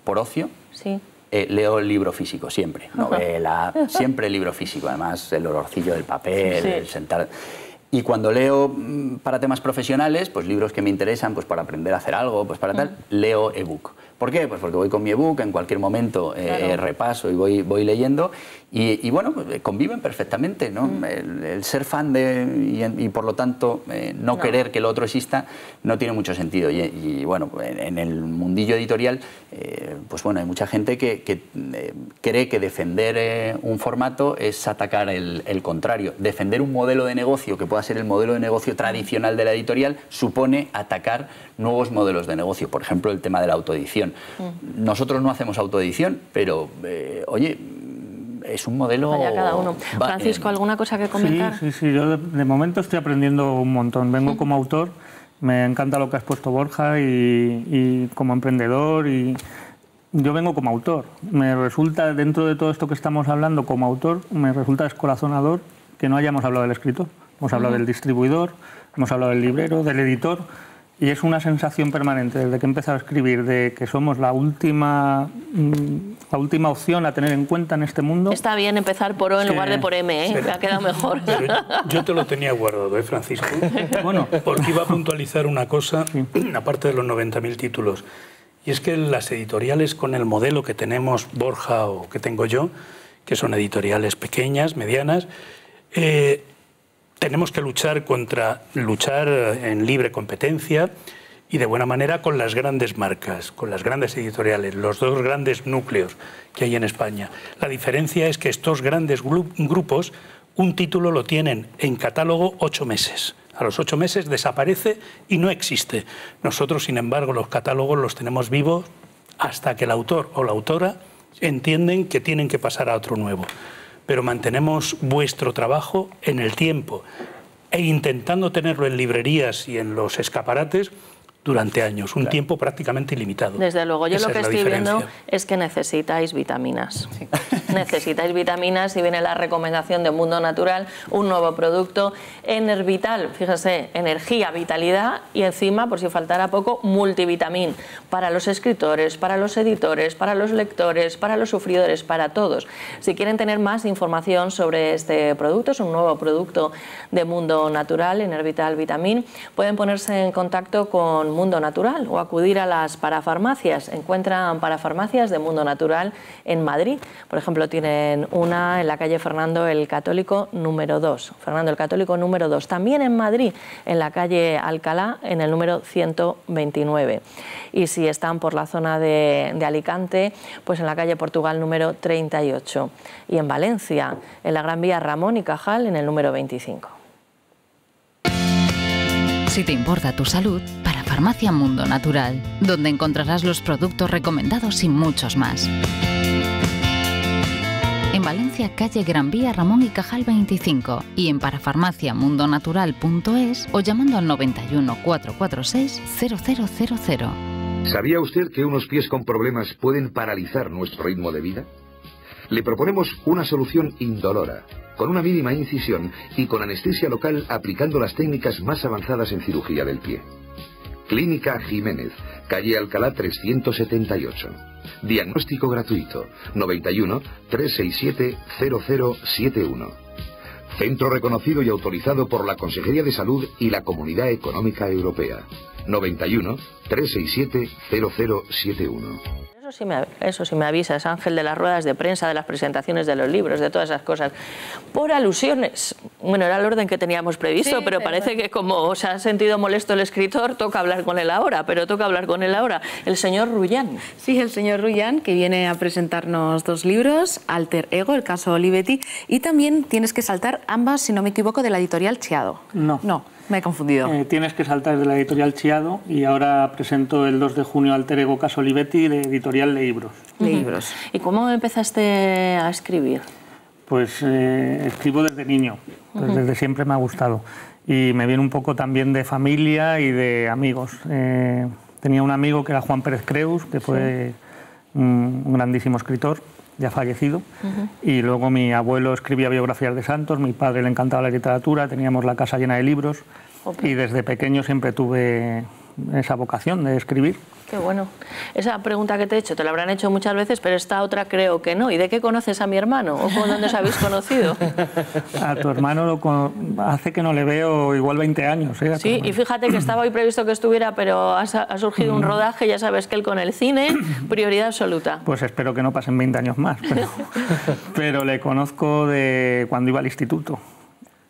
por ocio, Sí. eh, leo el libro físico, siempre. Novela, siempre el libro físico. Además, el olorcillo del papel, Sí. el sentar... Y cuando leo mm, para temas profesionales, pues libros que me interesan, pues para aprender a hacer algo, pues para tal, leo ebook. ¿Por qué? Pues porque voy con mi ebook, en cualquier momento eh, repaso y voy, voy leyendo y, bueno, conviven perfectamente. ¿no? Mm. El, ser fan de, y, por lo tanto eh, no, querer que el otro exista no tiene mucho sentido. Y, bueno, en, el mundillo editorial, eh, pues bueno, hay mucha gente que, cree que defender un formato es atacar el, el, contrario. Defender un modelo de negocio que pueda ser el modelo de negocio tradicional de la editorial supone atacar nuevos modelos de negocio. Por ejemplo, el tema de la autoedición. Mm. Nosotros no hacemos autoedición, pero, eh, oye, es un modelo... Vaya cada uno. Francisco, ¿alguna cosa que comentar? Sí, sí, sí. Yo de, momento estoy aprendiendo un montón. Vengo como autor, me encanta lo que has puesto Borja y, como emprendedor y yo vengo como autor. Me resulta, dentro de todo esto que estamos hablando como autor, me resulta descorazonador que no hayamos hablado del escritor. Hemos hablado del distribuidor, hemos hablado del librero, del editor, y es una sensación permanente desde que he empezado a escribir de que somos la última, mm, la última opción a tener en cuenta en este mundo. Está bien empezar por O en lugar de por M, ¿eh? me ha quedado mejor. yo te lo tenía guardado, ¿eh, Francisco? bueno. Porque iba a puntualizar una cosa, aparte de los 90.000 títulos. Y es que las editoriales con el modelo que tenemos Borja o que tengo yo, que son editoriales pequeñas, medianas, eh, tenemos que luchar contra luchar en libre competencia y de buena manera con las grandes marcas, con las grandes editoriales, los dos grandes núcleos que hay en España. La diferencia es que estos grandes grupos un título lo tienen en catálogo ocho meses. A los ocho meses desaparece y no existe. Nosotros, sin embargo, los catálogos los tenemos vivos hasta que el autor o la autora entienden que tienen que pasar a otro nuevo pero mantenemos vuestro trabajo en el tiempo. E intentando tenerlo en librerías y en los escaparates durante años, un tiempo prácticamente ilimitado. Desde luego, yo lo que estoy viendo es que necesitáis vitaminas. necesitáis vitaminas y viene la recomendación de Mundo Natural, un nuevo producto, Enervital, fíjese, energía, vitalidad y encima, por si faltara poco, multivitamin para los escritores, para los editores, para los lectores, para los sufridores, para todos. Si quieren tener más información sobre este producto, es un nuevo producto de Mundo Natural, Enervital Vitamin, pueden ponerse en contacto con Mundo Natural o acudir a las parafarmacias. Encuentran parafarmacias de Mundo Natural en Madrid. Por ejemplo, tienen una en la calle Fernando el Católico número 2. Fernando el Católico número 2. También en Madrid, en la calle Alcalá, en el número 129. Y si están por la zona de, Alicante, pues en la calle Portugal número 38. Y en Valencia, en la Gran Vía Ramón y Cajal, en el número 25. Si te importa tu salud, para Farmacia Mundo Natural, donde encontrarás los productos recomendados y muchos más. En Valencia, calle Gran Vía Ramón y Cajal 25 y en parafarmaciamundonatural.es o llamando al 91 446 0000. ¿Sabía usted que unos pies con problemas pueden paralizar nuestro ritmo de vida? Le proponemos una solución indolora con una mínima incisión y con anestesia local aplicando las técnicas más avanzadas en cirugía del pie. Clínica Jiménez, calle Alcalá 378. Diagnóstico gratuito 91 367 0071. Centro reconocido y autorizado por la Consejería de Salud y la Comunidad Económica Europea. 91 367 0071. Eso sí, me, eso sí me avisas, Ángel, de las ruedas de prensa, de las presentaciones de los libros, de todas esas cosas. Por alusiones. Bueno, era el orden que teníamos previsto, pero, parece que como se ha sentido molesto el escritor, toca hablar con él ahora, pero toca hablar con él ahora. El señor Rullán. Sí, el señor Rullán, que viene a presentarnos dos libros, Alter Ego, el caso Olivetti, y también tienes que saltar ambas, si no me equivoco, de la editorial Chiado. No. No. Me he confundido. Eh, tienes que saltar de la editorial Chiado y ahora presento el 2 de junio Alter Ego Caso Olivetti de editorial Libros. Libros. ¿Y cómo empezaste a escribir? Pues eh, escribo desde niño, pues desde siempre me ha gustado. Y me viene un poco también de familia y de amigos. Eh, tenía un amigo que era Juan Pérez Creus, que fue un grandísimo escritor ya fallecido. Y luego mi abuelo escribía biografías de santos, mi padre le encantaba la literatura, teníamos la casa llena de libros. Y desde pequeño siempre tuve esa vocación de escribir. Qué bueno. Esa pregunta que te he hecho te la habrán hecho muchas veces, pero esta otra creo que no. ¿Y de qué conoces a mi hermano? ¿O con dónde os habéis conocido? A tu hermano lo con- hace que no le veo igual 20 años. ¿eh? Sí, y fíjate que estaba hoy previsto que estuviera, pero ha, surgido un rodaje, ya sabes que él con el cine, prioridad absoluta. Pues espero que no pasen 20 años más. Pero, pero le conozco de cuando iba al instituto.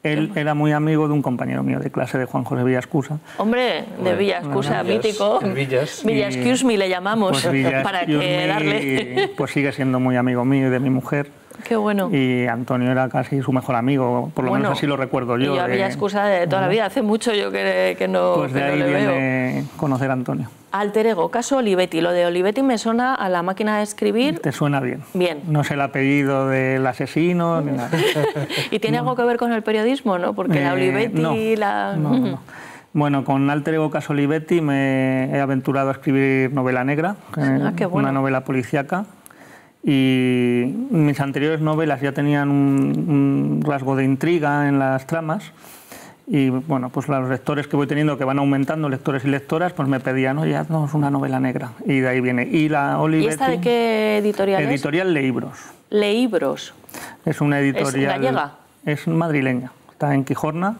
Él era muy amigo de un compañero mío de clase de Juan José Villascusa. Hombre, de Villa Excusa, Villas, mítico. Villas. Villa Y- Excuse me le llamamos, Pues Villas para que Me, darle... Pues sigue siendo muy amigo mío y de mi mujer. Qué bueno. Y Antonio era casi su mejor amigo, por lo Bueno, menos así lo recuerdo yo. y yo a de- Villa Excusa de toda la vida, hace mucho yo que, que no, Pues de que no ahí le veo. viene conocer a Antonio. Alter ego, caso Olivetti. Lo de Olivetti me suena a la máquina de escribir. Te suena bien. Bien. No sé el apellido del asesino ni nada. ¿Y tiene algo que ver con el periodismo, no? Porque la Eh, Olivetti, no, la... no, no. Bueno, con Alter Ego Caso Olivetti me he aventurado a escribir novela negra, Ah, qué bueno. una novela policíaca. Y mis anteriores novelas ya tenían un, un rasgo de intriga en las tramas. Y bueno, pues los lectores que voy teniendo, que van aumentando, lectores y lectoras, pues me pedían, oye, haznos una novela negra. Y de ahí viene. Y la ¿Y Olivetti. esta de qué editorial es? Editorial Leibros. Leibros. Es una editorial. gallega? Es madrileña. Está en Quijorna.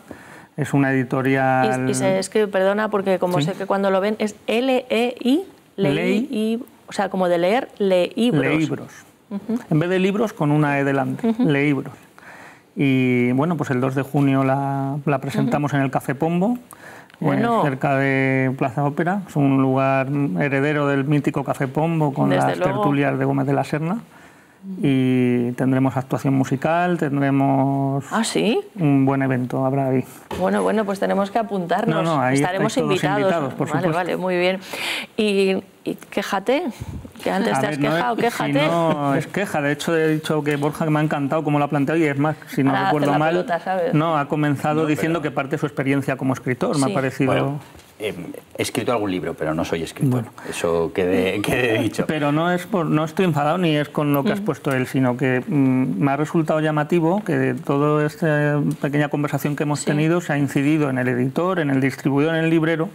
Es una editorial. Y, y se escribe, perdona, porque como Sí. sé que cuando lo ven es L-E-I, leí, Lei- y, o sea, como de leer, leibros. Leibros. En vez de libros, con una E delante. Leibros. Y bueno, pues el 2 de junio la, la presentamos en el Café Pombo. eh, Bueno. cerca de Plaza Ópera, es un lugar heredero del mítico Café Pombo con Desde las luego. tertulias de Gómez de la Serna. Y tendremos actuación musical, tendremos ¿Ah, sí? un buen evento, habrá ahí. Bueno, bueno, pues tenemos que apuntarnos. No, no, ahí Estaremos invitados. invitados, por vale, supuesto. vale, muy bien. Y, y quéjate, que antes A te has no es- quejado, si quéjate. no es queja, de hecho he dicho que Borja me ha encantado cómo lo ha planteado y es más, si no Ahora hace recuerdo mal, pelota, ¿sabes? no, ha comenzado diciendo que parte de su experiencia como escritor, me ha parecido... Bueno, eh, he escrito algún libro, pero no soy escritor. Eso quede, quede dicho. Pero no es por, no estoy enfadado ni es con lo que has Mm. puesto él, sino que mm, me ha resultado llamativo que de toda esta pequeña conversación que hemos tenido se ha incidido en el editor, en el distribuidor, en el librero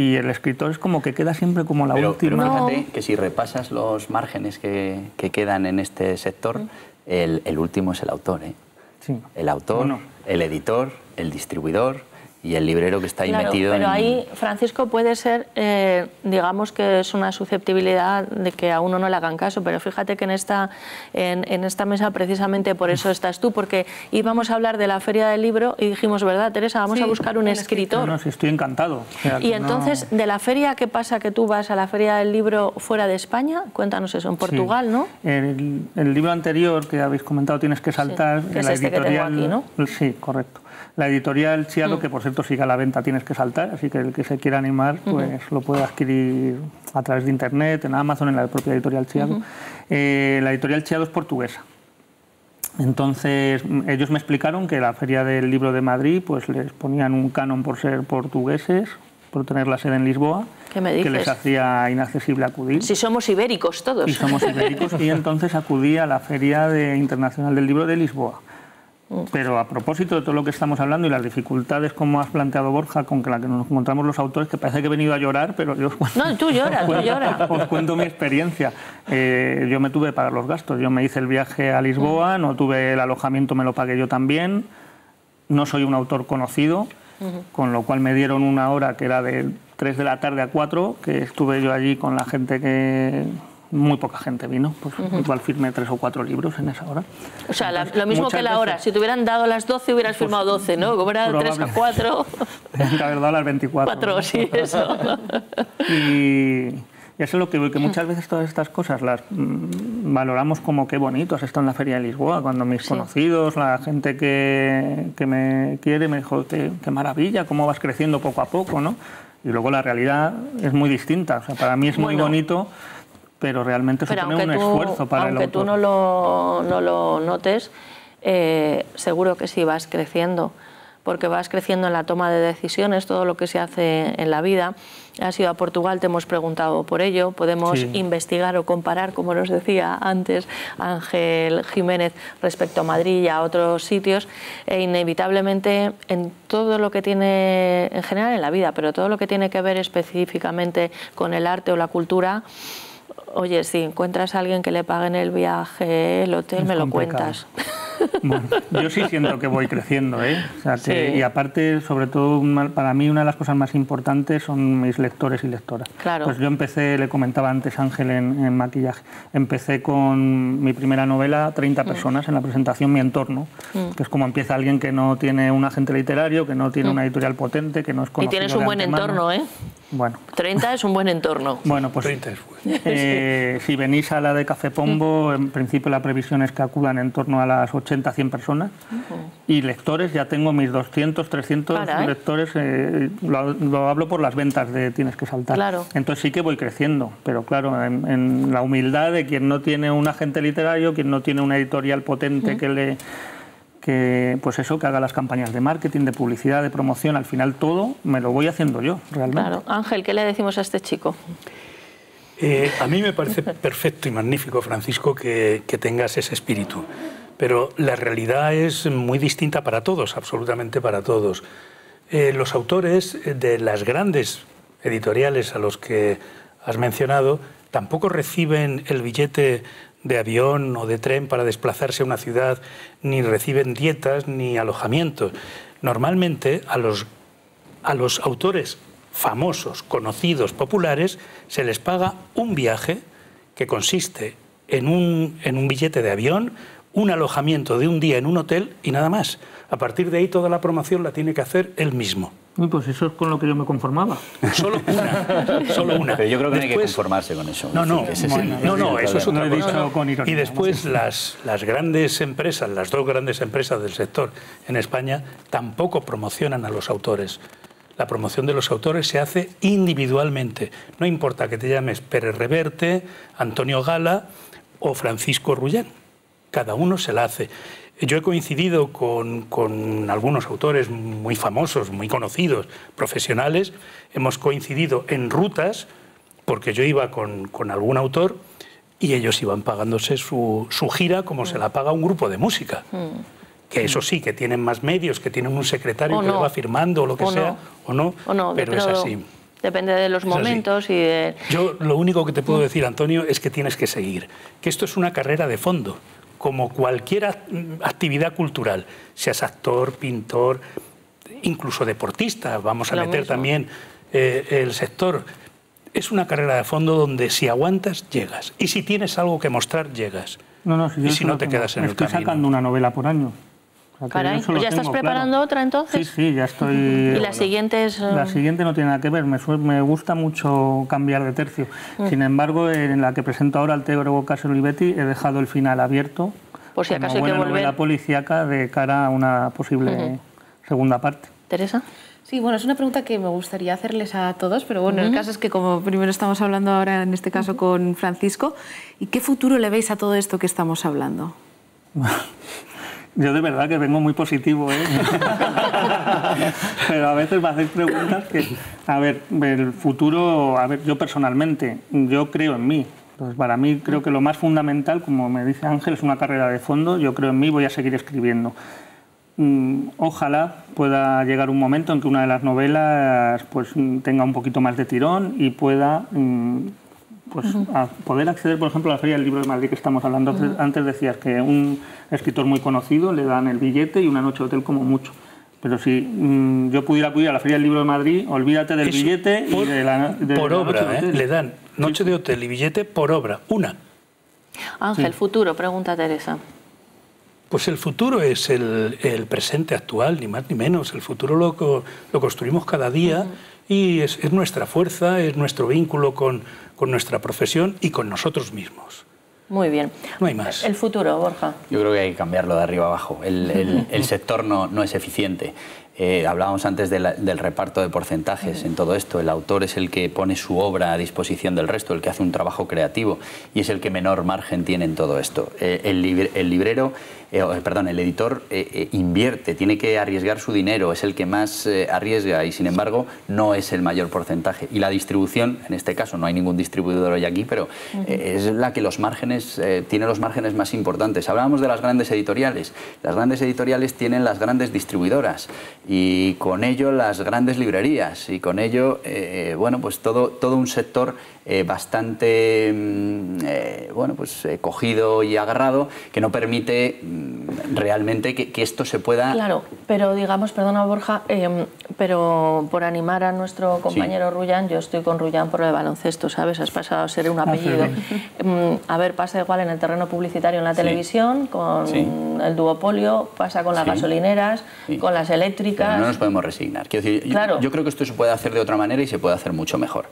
y el escritor es como que queda siempre como la Pero, pero última. fíjate que si repasas los márgenes que, que quedan en este sector, el, el último es el autor. ¿eh? Sí. El autor, Bueno. el editor, el distribuidor y el librero que está ahí Claro, metido pero en... ahí, Francisco, puede ser, eh, digamos que es una susceptibilidad de que a uno no le hagan caso, pero fíjate que en esta, en, en esta mesa precisamente por eso estás tú, porque íbamos a hablar de la Feria del Libro y dijimos, ¿verdad, Teresa? Vamos Sí, a buscar un escritor. No, no, sí, estoy encantado. O sea, Y no- entonces, de la feria, ¿qué pasa que tú vas a la Feria del Libro fuera de España? Cuéntanos eso, en Portugal, Sí. ¿no? El, el libro anterior que habéis comentado, Tienes que saltar, que es la este que tengo aquí, ¿no? Sí, correcto. La editorial Chiado, Mm. que por cierto sigue a la venta Tienes que saltar, así que el que se quiera animar, pues lo puede adquirir a través de internet, en Amazon, en la propia editorial Chiado. Eh, la editorial Chiado es portuguesa. Entonces, ellos me explicaron que la Feria del Libro de Madrid pues les ponían un canon por ser portugueses, por tener la sede en Lisboa, ¿Qué me que les hacía inaccesible acudir. Si somos ibéricos todos. Y somos ibéricos y entonces acudí a la Feria de- Internacional del Libro de Lisboa. Pero a propósito de todo lo que estamos hablando y las dificultades, como has planteado Borja, con la que nos encontramos los autores, que parece que he venido a llorar, pero yo os cuento, No, tú llora, tú llora. os cuento mi experiencia. Eh, yo me tuve que pagar los gastos. Yo me hice el viaje a Lisboa, no tuve el alojamiento, me lo pagué yo también. No soy un autor conocido, con lo cual me dieron una hora que era de 3 de la tarde a 4, que estuve yo allí con la gente que... Muy poca gente vino, pues igual firmé tres o cuatro libros en esa hora. O sea, la- lo mismo que la veces- hora. Si te hubieran dado las 12, hubieras firmado 12, ¿no? Como era de 3 a Probable. 4. Tenían que haber dado las 24. 4, ¿no? sí, eso. Y, y eso es lo que que muchas veces todas estas cosas las mm, valoramos como qué bonito, has estado en la Feria de Lisboa, cuando mis conocidos, la gente que, que me quiere, me dijo, qué, qué maravilla, cómo vas creciendo poco a poco, ¿no? Y luego la realidad es muy distinta, o sea, para mí es muy Bueno. bonito, pero realmente Pero supone aunque un tú, esfuerzo para el aunque autor. tú no lo, no lo notes, eh, seguro que sí vas creciendo. porque vas creciendo en la toma de decisiones, todo lo que se hace en la vida. Has ido a Portugal, te hemos preguntado por ello, podemos Sí. investigar o comparar, como nos decía antes Ángel Jiménez, respecto a Madrid y a otros sitios, e inevitablemente en todo lo que tiene, en general en la vida, pero todo lo que tiene que ver específicamente con el arte o la cultura, oye, si encuentras a alguien que le paguen el viaje, el hotel, Es me lo cuentas. Bueno, yo sí siento que voy creciendo, ¿eh? O sea, que- Sí. Y aparte, sobre todo, para mí una de las cosas más importantes son mis lectores y lectoras. Claro. Pues yo empecé, le comentaba antes Ángel en, en maquillaje, empecé con mi primera novela, 30 personas en la presentación, Mi entorno, Mm. que es como empieza alguien que no tiene un agente literario, que no tiene Mm. una editorial potente, que no es Y conocido tienes un buen antemano. entorno, ¿eh? Bueno, 30 es un buen entorno. bueno, pues eh, si venís a la de Café Pombo, en principio la previsión es que acudan en torno a las 80, 100 personas. Y lectores, ya tengo mis 200, 300 Caray. lectores. eh, lo, lo hablo por las ventas de Tienes que saltar. Claro. Entonces sí que voy creciendo, pero claro, en, en la humildad de quien no tiene un agente literario, quien no tiene una editorial potente que le que pues eso que haga las campañas de marketing, de publicidad, de promoción, al final todo me lo voy haciendo yo, realmente. Claro. Ángel, ¿qué le decimos a este chico? Eh, a mí me parece perfecto y magnífico, Francisco, que, que tengas ese espíritu. Pero la realidad es muy distinta para todos, absolutamente para todos. Eh, los autores de las grandes editoriales a los que has mencionado tampoco reciben el billete de avión o de tren para desplazarse a una ciudad, ni reciben dietas ni alojamientos. Normalmente a los, a los autores famosos, conocidos, populares, se les paga un viaje que consiste en un, en un billete de avión, un alojamiento de un día en un hotel y nada más. A partir de ahí toda la promoción la tiene que hacer él mismo. Uy, pues eso es con lo que yo me conformaba. Solo una, solo una. Pero yo creo que no hay que Después- conformarse con eso. No, no, es no, no, eso es otra he cosa. dicho con ironía, Y después las, las grandes empresas, las dos grandes empresas del sector en España, tampoco promocionan a los autores. La promoción de los autores se hace individualmente. No importa que te llames Pérez Reverte, Antonio Gala o Francisco Rullán. Cada uno se la hace. Yo he coincidido con, con algunos autores muy famosos, muy conocidos, profesionales. Hemos coincidido en rutas, porque yo iba con, con algún autor y ellos iban pagándose su, su gira como se la paga un grupo de música. Que eso sí, que tienen más medios, que tienen un secretario O que no. le va firmando o lo que O no. sea, o no, O no, pero es depende- así. Depende de los momentos y de... Yo lo único que te puedo decir, Antonio, es que tienes que seguir. Que esto es una carrera de fondo, como cualquier act- actividad cultural, seas actor, pintor, incluso deportista. Vamos a Lo meter mismo. también eh, el sector. Es una carrera de fondo donde si aguantas, llegas. Y si tienes algo que mostrar, llegas. No, no, si Y yo si no te quedas en el Estoy camino. sacando una novela por año. Caray, lo ¿ya estás tengo, claro. preparando otra entonces? Sí, sí, ya estoy... ¿Y la siguiente es...? eh, La siguiente no tiene nada que ver, me, me gusta mucho cambiar de tercio. Mm. Sin embargo, en la que presento ahora, el Tegro Casero Olivetti, he dejado el final abierto Por si acaso hay que volver. novela policíaca de cara a una posible Ujú. segunda parte. ¿Teresa? Sí, bueno, es una pregunta que me gustaría hacerles a todos, pero bueno, el Ujú. caso es que como primero estamos hablando ahora, en este caso con Francisco, ¿y qué futuro le veis a todo esto que estamos hablando? Yo de verdad que vengo muy positivo, ¿eh? Pero a veces me hacéis preguntas que, a ver, el futuro, a ver, yo personalmente, yo creo en mí. Entonces, para mí creo que lo más fundamental, como me dice Ángel, es una carrera de fondo. Yo creo en mí, voy a seguir escribiendo. Mm, Ojalá pueda llegar un momento en que una de las novelas pues, mm, tenga un poquito más de tirón y pueda pues, a poder acceder, por ejemplo, a la Feria del Libro de Madrid que estamos hablando. Antes- Antes decías que un escritor muy conocido le dan el billete y una noche de hotel como mucho. Pero si mm, yo pudiera acudir a la Feria del Libro de Madrid, olvídate del Eso, billete por, y de la, de por la noche de obra, ¿eh? hotel. le dan noche de hotel y billete por obra, una. Ángel, futuro, pregunta Teresa. Pues el futuro es el, el presente actual, ni más ni menos. El futuro lo, lo construimos cada día y es, es nuestra fuerza, es nuestro vínculo con, con nuestra profesión y con nosotros mismos. Muy bien. No hay más. El futuro, Borja. Yo creo que hay que cambiarlo de arriba abajo. El, el- el sector no, no es eficiente. Eh, hablábamos antes de la- del reparto de porcentajes en todo esto. El autor es el que pone su obra a disposición del resto, el que hace un trabajo creativo y es el que menor margen tiene en todo esto. Eh, el, libre- el librero eh, perdón, el editor invierte, tiene que arriesgar su dinero, es el que más arriesga y sin embargo no es el mayor porcentaje. Y la distribución, en este caso no hay ningún distribuidor hoy aquí, pero es la que los márgenes, tiene los márgenes más importantes. Hablábamos de las grandes editoriales. Las grandes editoriales tienen las grandes distribuidoras y con ello las grandes librerías y con ello, bueno, pues todo, todo un sector eh, bastante mm, eh, bueno, pues, eh, cogido y agarrado que no permite mm, realmente que, esto se pueda... Claro, pero digamos, perdona Borja, em, pero por animar a nuestro compañero Rullán, yo estoy con Rullán por el baloncesto, ¿sabes? Has pasado a ser un ah, apellido. Em, a ver, pasa igual en el terreno publicitario en la televisión, con el duopolio, pasa con las gasolineras, con las eléctricas... no nos podemos resignar. Quiero decir, claro. yo, yo creo que esto se puede hacer de otra manera y se puede hacer mucho mejor.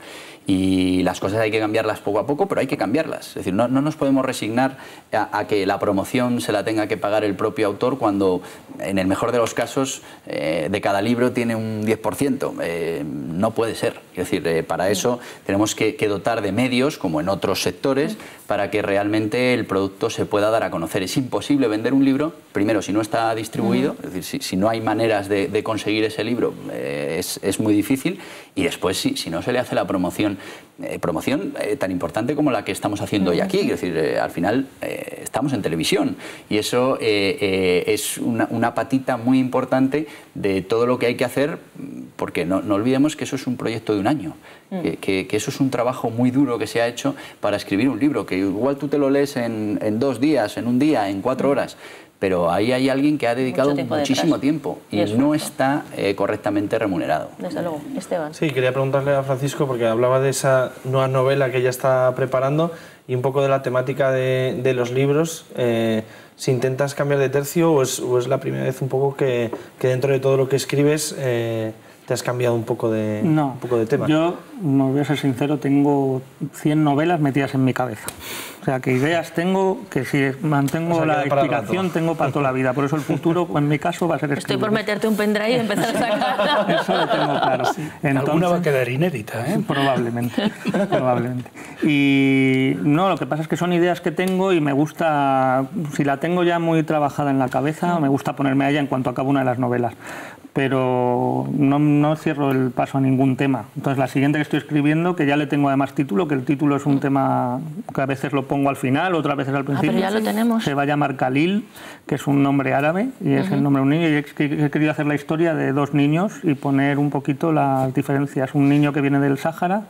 Y las cosas hay que cambiarlas poco a poco, pero hay que cambiarlas. Es decir, no, no nos podemos resignar a, que la promoción se la tenga que pagar el propio autor cuando, en el mejor de los casos, eh, de cada libro tiene un 10%. Eh, no puede ser. Es decir, eh, para eso tenemos que, dotar de medios, como en otros sectores, para que realmente el producto se pueda dar a conocer. Es imposible vender un libro, primero, si no está distribuido, es decir, si, no hay maneras de, conseguir ese libro, es, es, muy difícil, y después, si, si no se le hace la promoción eh, promoción eh, tan importante como la que estamos haciendo hoy aquí. Es decir, eh, al final estamos en televisión y eso es una, patita muy importante de todo lo que hay que hacer, porque no, olvidemos que eso es un proyecto de un año, mm. que, eso es un trabajo muy duro que se ha hecho para escribir un libro, que igual tú te lo lees en, en dos días, en un día, en cuatro mm. horas pero ahí hay alguien que ha dedicado muchísimo tiempo y, no está eh, correctamente remunerado. Desde luego, Esteban. Sí, quería preguntarle a Francisco porque hablaba de esa nueva novela que ella está preparando y un poco de la temática de, los libros. Eh, si intentas cambiar de tercio o es, la primera vez un poco que, dentro de todo lo que escribes eh, te has cambiado un poco de, un poco de tema. Yo, me voy a ser sincero, tengo 100 novelas metidas en mi cabeza. O sea, que ideas tengo, que si mantengo la inspiración, tengo para toda la vida. Por eso el futuro, en mi caso, va a ser escribir. Estoy por meterte un pendrive y empezar a sacar. eso lo tengo claro. Entonces, Alguna va a quedar inédita, ¿eh? Probablemente, probablemente. Y no, lo que pasa es que son ideas que tengo y me gusta, si la tengo ya muy trabajada en la cabeza, me gusta ponerme a ella en cuanto acabo una de las novelas pero no, no, cierro el paso a ningún tema. Entonces, la siguiente que estoy escribiendo, que ya le tengo además título, que el título es un tema que a veces lo pongo al final, otras veces al principio. Ah, pero ya lo tenemos. Se va a llamar Khalil, que es un nombre árabe y es el nombre de un niño. Y he, querido hacer la historia de dos niños y poner un poquito las diferencias. Un niño que viene del Sáhara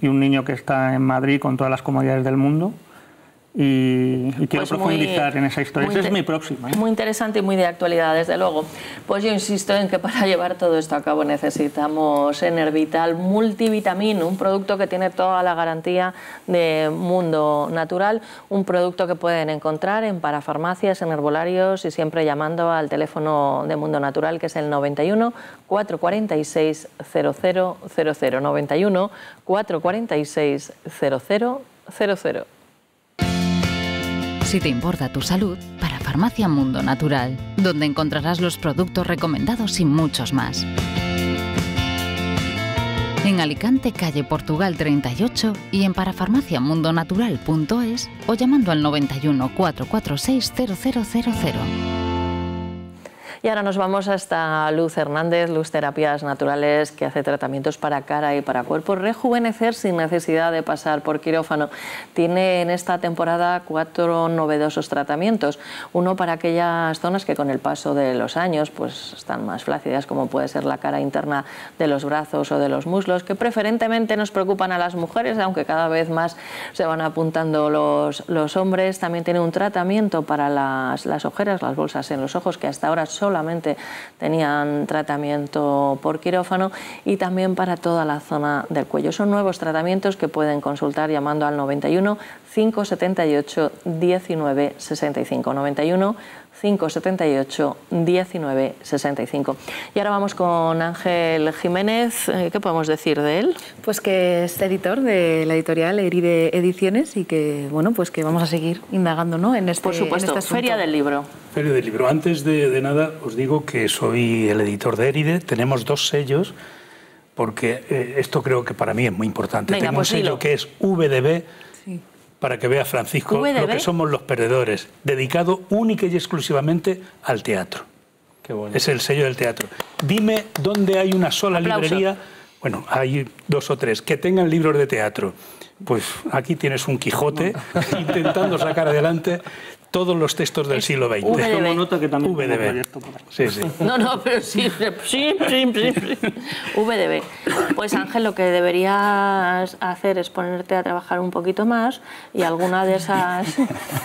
y un niño que está en Madrid con todas las comodidades del mundo y, quiero pues profundizar en esa historia. Esa es mi próxima. ¿eh? Muy interesante y muy de actualidad, desde luego. Pues yo insisto en que para llevar todo esto a cabo necesitamos Enervital Multivitamin, un producto que tiene toda la garantía de mundo natural, un producto que pueden encontrar en parafarmacias, en herbolarios y siempre llamando al teléfono de Mundo Natural que es el 91 446 0000 91 446 0000. Si te importa tu salud, para Farmacia Mundo Natural, donde encontrarás los productos recomendados y muchos más. En Alicante, calle Portugal 38 y en parafarmaciamundonatural.es o llamando al 91 446 0000. Y ahora nos vamos hasta Luz Hernández, Luz Terapias Naturales, que hace tratamientos para cara y para cuerpo. Rejuvenecer sin necesidad de pasar por quirófano. Tiene en esta temporada cuatro novedosos tratamientos. Uno para aquellas zonas que con el paso de los años pues, están más flácidas, como puede ser la cara interna de los brazos o de los muslos, que preferentemente nos preocupan a las mujeres, aunque cada vez más se van apuntando los, los hombres. También tiene un tratamiento para las, las ojeras, las bolsas en los ojos, que hasta ahora son solamente tenían tratamiento por quirófano y también para toda la zona del cuello. Son nuevos tratamientos que pueden consultar llamando al 91 578 19 65 91 578 19 65. Y ahora vamos con Ángel Jiménez. Eh, ¿Qué podemos decir de él? Pues que es editor de la editorial Eride Ediciones y que bueno, pues que vamos a seguir indagando ¿no? en este Por supuesto, este Feria del Libro. Feria del Libro. Antes de, nada os digo que soy el editor de Eride. Tenemos dos sellos porque eh, esto creo que para mí es muy importante. Tengo un pues sello que es VDB para que vea Francisco VDB. lo que somos los perdedores, dedicado única y exclusivamente al teatro. Qué bueno. Es el sello del teatro. Dime dónde hay una sola Aplauso. librería, bueno, hay dos o tres, que tengan libros de teatro. Pues aquí tienes un Quijote intentando sacar adelante todos los textos del siglo XX. VDB. Tomo nota que también tengo VDB. proyecto por ahí. Sí, sí. No, no, pero sí, sí, sí, sí, sí. VDB. Pues Ángel, lo que deberías hacer es ponerte a trabajar un poquito más y alguna de esas,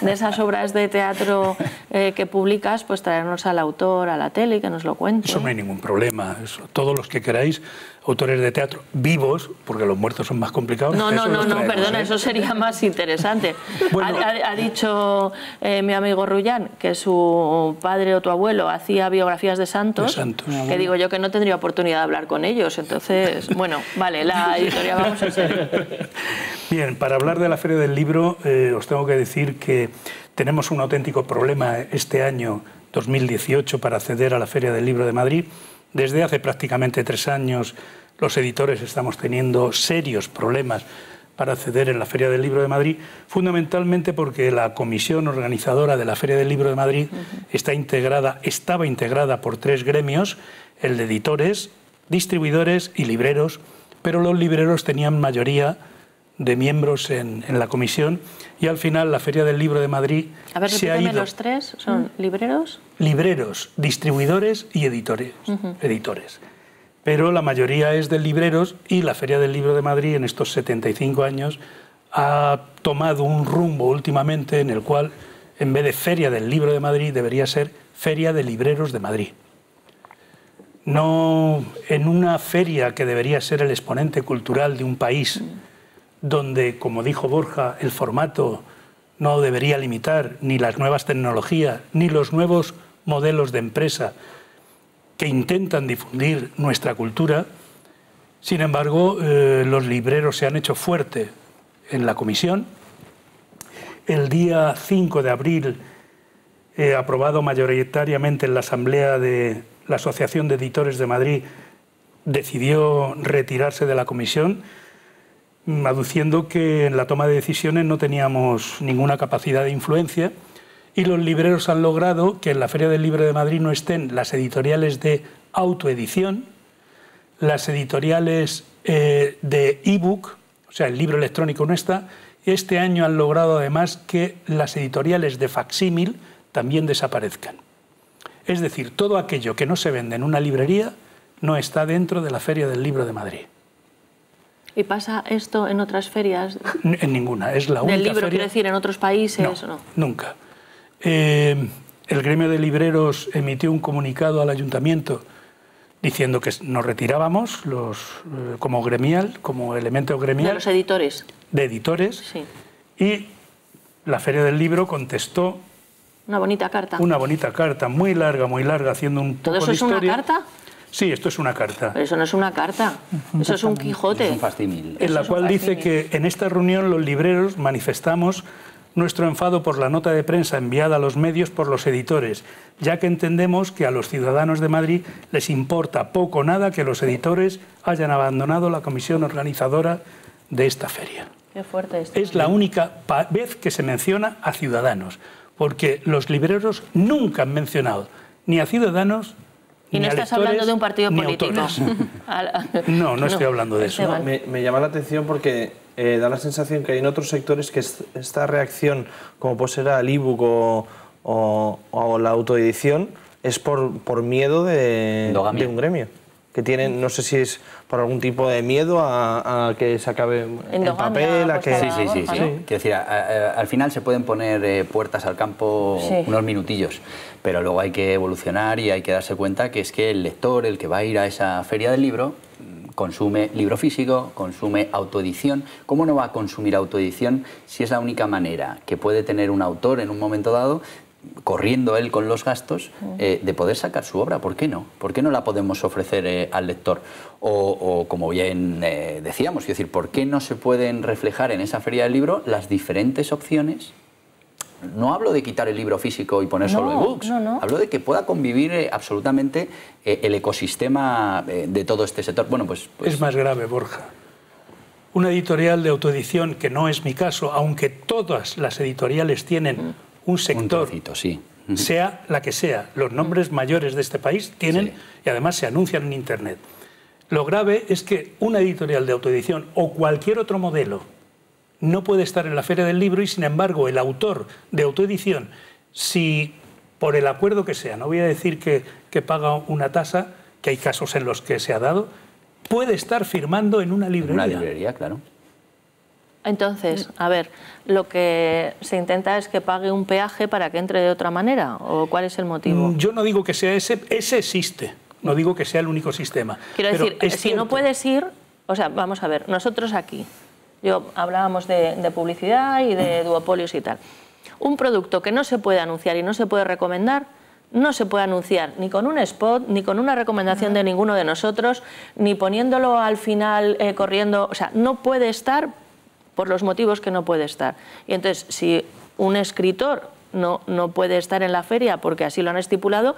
de esas obras de teatro eh, que publicas, pues traernos al autor a la tele y que nos lo cuente. Eso no hay ningún problema. Eso, todos los que queráis, autores de teatro vivos, porque los muertos son más complicados. No, no, no, no, traemos, perdona, ¿eh? eso sería más interesante. Bueno. ha, ha- dicho eh, mi amigo Rullán que su padre o tu abuelo hacía biografías de santos, De santos. que digo yo que no tendría oportunidad de hablar con ellos. Entonces, bueno, vale, la editorial vamos en serio. Bien, para hablar de la Feria del Libro, eh, os tengo que decir que tenemos un auténtico problema este año 2018 para acceder a la Feria del Libro de Madrid. Desde hace prácticamente tres años los editores estamos teniendo serios problemas para acceder en la Feria del Libro de Madrid, fundamentalmente porque la comisión organizadora de la Feria del Libro de Madrid está integrada, estaba integrada por tres gremios, el de editores, distribuidores y libreros, pero los libreros tenían mayoría de miembros en, en la comisión y al final la Feria del Libro de Madrid A ver, se ha repíteme ido los tres. ¿Son libreros? libreros, distribuidores y editores. editores. Pero la mayoría es de libreros y la Feria del Libro de Madrid en estos 75 años ha tomado un rumbo últimamente en el cual en vez de Feria del Libro de Madrid debería ser Feria de Libreros de Madrid. No en una feria que debería ser el exponente cultural de un país, donde, como dijo Borja, el formato no debería limitar ni las nuevas tecnologías, ni los nuevos modelos de empresa que intentan difundir nuestra cultura. Sin embargo, eh, los libreros se han hecho fuerte en la comisión. El día 5 de abril, aprobado mayoritariamente en la Asamblea de la Asociación de Editores de Madrid, decidió retirarse de la comisión, aduciendo que en la toma de decisiones no teníamos ninguna capacidad de influencia y los libreros han logrado que en la Feria del Libro de Madrid no estén las editoriales de autoedición, las editoriales eh, de ebook, o sea, el libro electrónico no está. Este año han logrado además que las editoriales de facsímil también desaparezcan. Es decir, todo aquello que no se vende en una librería no está dentro de la Feria del Libro de Madrid. ¿Y pasa esto en otras ferias En ninguna. Es la única del libro, feria. quiero decir, en otros países? o no? Nunca. Eh, el gremio de libreros emitió un comunicado al ayuntamiento diciendo que nos retirábamos los, eh, como gremial, como elemento De gremial los editores, de editores sí. y la Feria del Libro contestó Una bonita carta. una bonita carta, muy larga, muy larga, haciendo un ¿Todo poco eso de es una historia. carta? Sí, esto es una carta. Pero eso no es una carta, eso es un Quijote. Es un facsimil. en la cual dice que en esta reunión los libreros manifestamos nuestro enfado por la nota de prensa enviada a los medios por los editores, ya que entendemos que a los ciudadanos de Madrid les importa poco o nada que los editores hayan abandonado la comisión organizadora de esta feria. Qué fuerte esto. Es la única vez que se menciona a ciudadanos, porque los libreros nunca han mencionado ni a ciudadanos Y no estás hablando de un partido político. No, no estoy hablando de eso. Me, me llama la atención porque eh, da la sensación que hay en otros sectores que es- esta reacción, como puede ser al ebook o, o, o la autoedición, es por, por miedo de, de un gremio. Que tienen, no sé si es por algún tipo de miedo a, a que se acabe en Endogamia, papel, a que... Sí, sí, sí. Sí. ¿no? Quiero decir, a- a- al final se pueden poner eh, puertas al campo Sí. unos minutillos, pero luego hay que evolucionar y hay que darse cuenta que es que el lector, el que va a ir a esa feria del libro, mm, consume libro físico, consume autoedición. ¿Cómo no va a consumir autoedición si es la única manera que puede tener un autor en un momento dado corriendo él con los gastos, eh, de poder sacar su obra. ¿Por qué no? ¿Por qué no la podemos ofrecer eh, al lector? O, o, como bien eh, decíamos, es decir, ¿por qué no se pueden reflejar en esa feria del libro las diferentes opciones? No hablo de quitar el libro físico y poner No, solo ebooks. no, no. Hablo de que pueda convivir eh, absolutamente eh, el ecosistema eh, de todo este sector. Bueno, pues, pues Es más grave, Borja. una editorial de autoedición, que no es mi caso, aunque todas las editoriales tienen un sector, sí. sea la que sea, los nombres mayores de este país tienen y además se anuncian en Internet. Lo grave es que una editorial de autoedición o cualquier otro modelo no puede estar en la feria del libro y sin embargo el autor de autoedición, si por el acuerdo que sea, no voy a decir que, que paga una tasa, que hay casos en los que se ha dado, puede estar firmando en una librería. En una librería, claro. Entonces, a ver, lo que se intenta es que pague un peaje para que entre de otra manera, ¿o cuál es el motivo? Mm, Yo no digo que sea ese, ese existe, no digo que sea el único sistema. Quiero pero decir, si no puedes ir, o sea, vamos a ver, nosotros aquí, yo hablábamos de, de publicidad y de duopolios y tal. Un producto que no se puede anunciar y no se puede recomendar, no se puede anunciar ni con un spot, ni con una recomendación de ninguno de nosotros, ni poniéndolo al final eh, corriendo. O sea, no puede estar por los motivos que no puede estar. Y entonces, si un escritor no, no puede estar en la feria porque así lo han estipulado,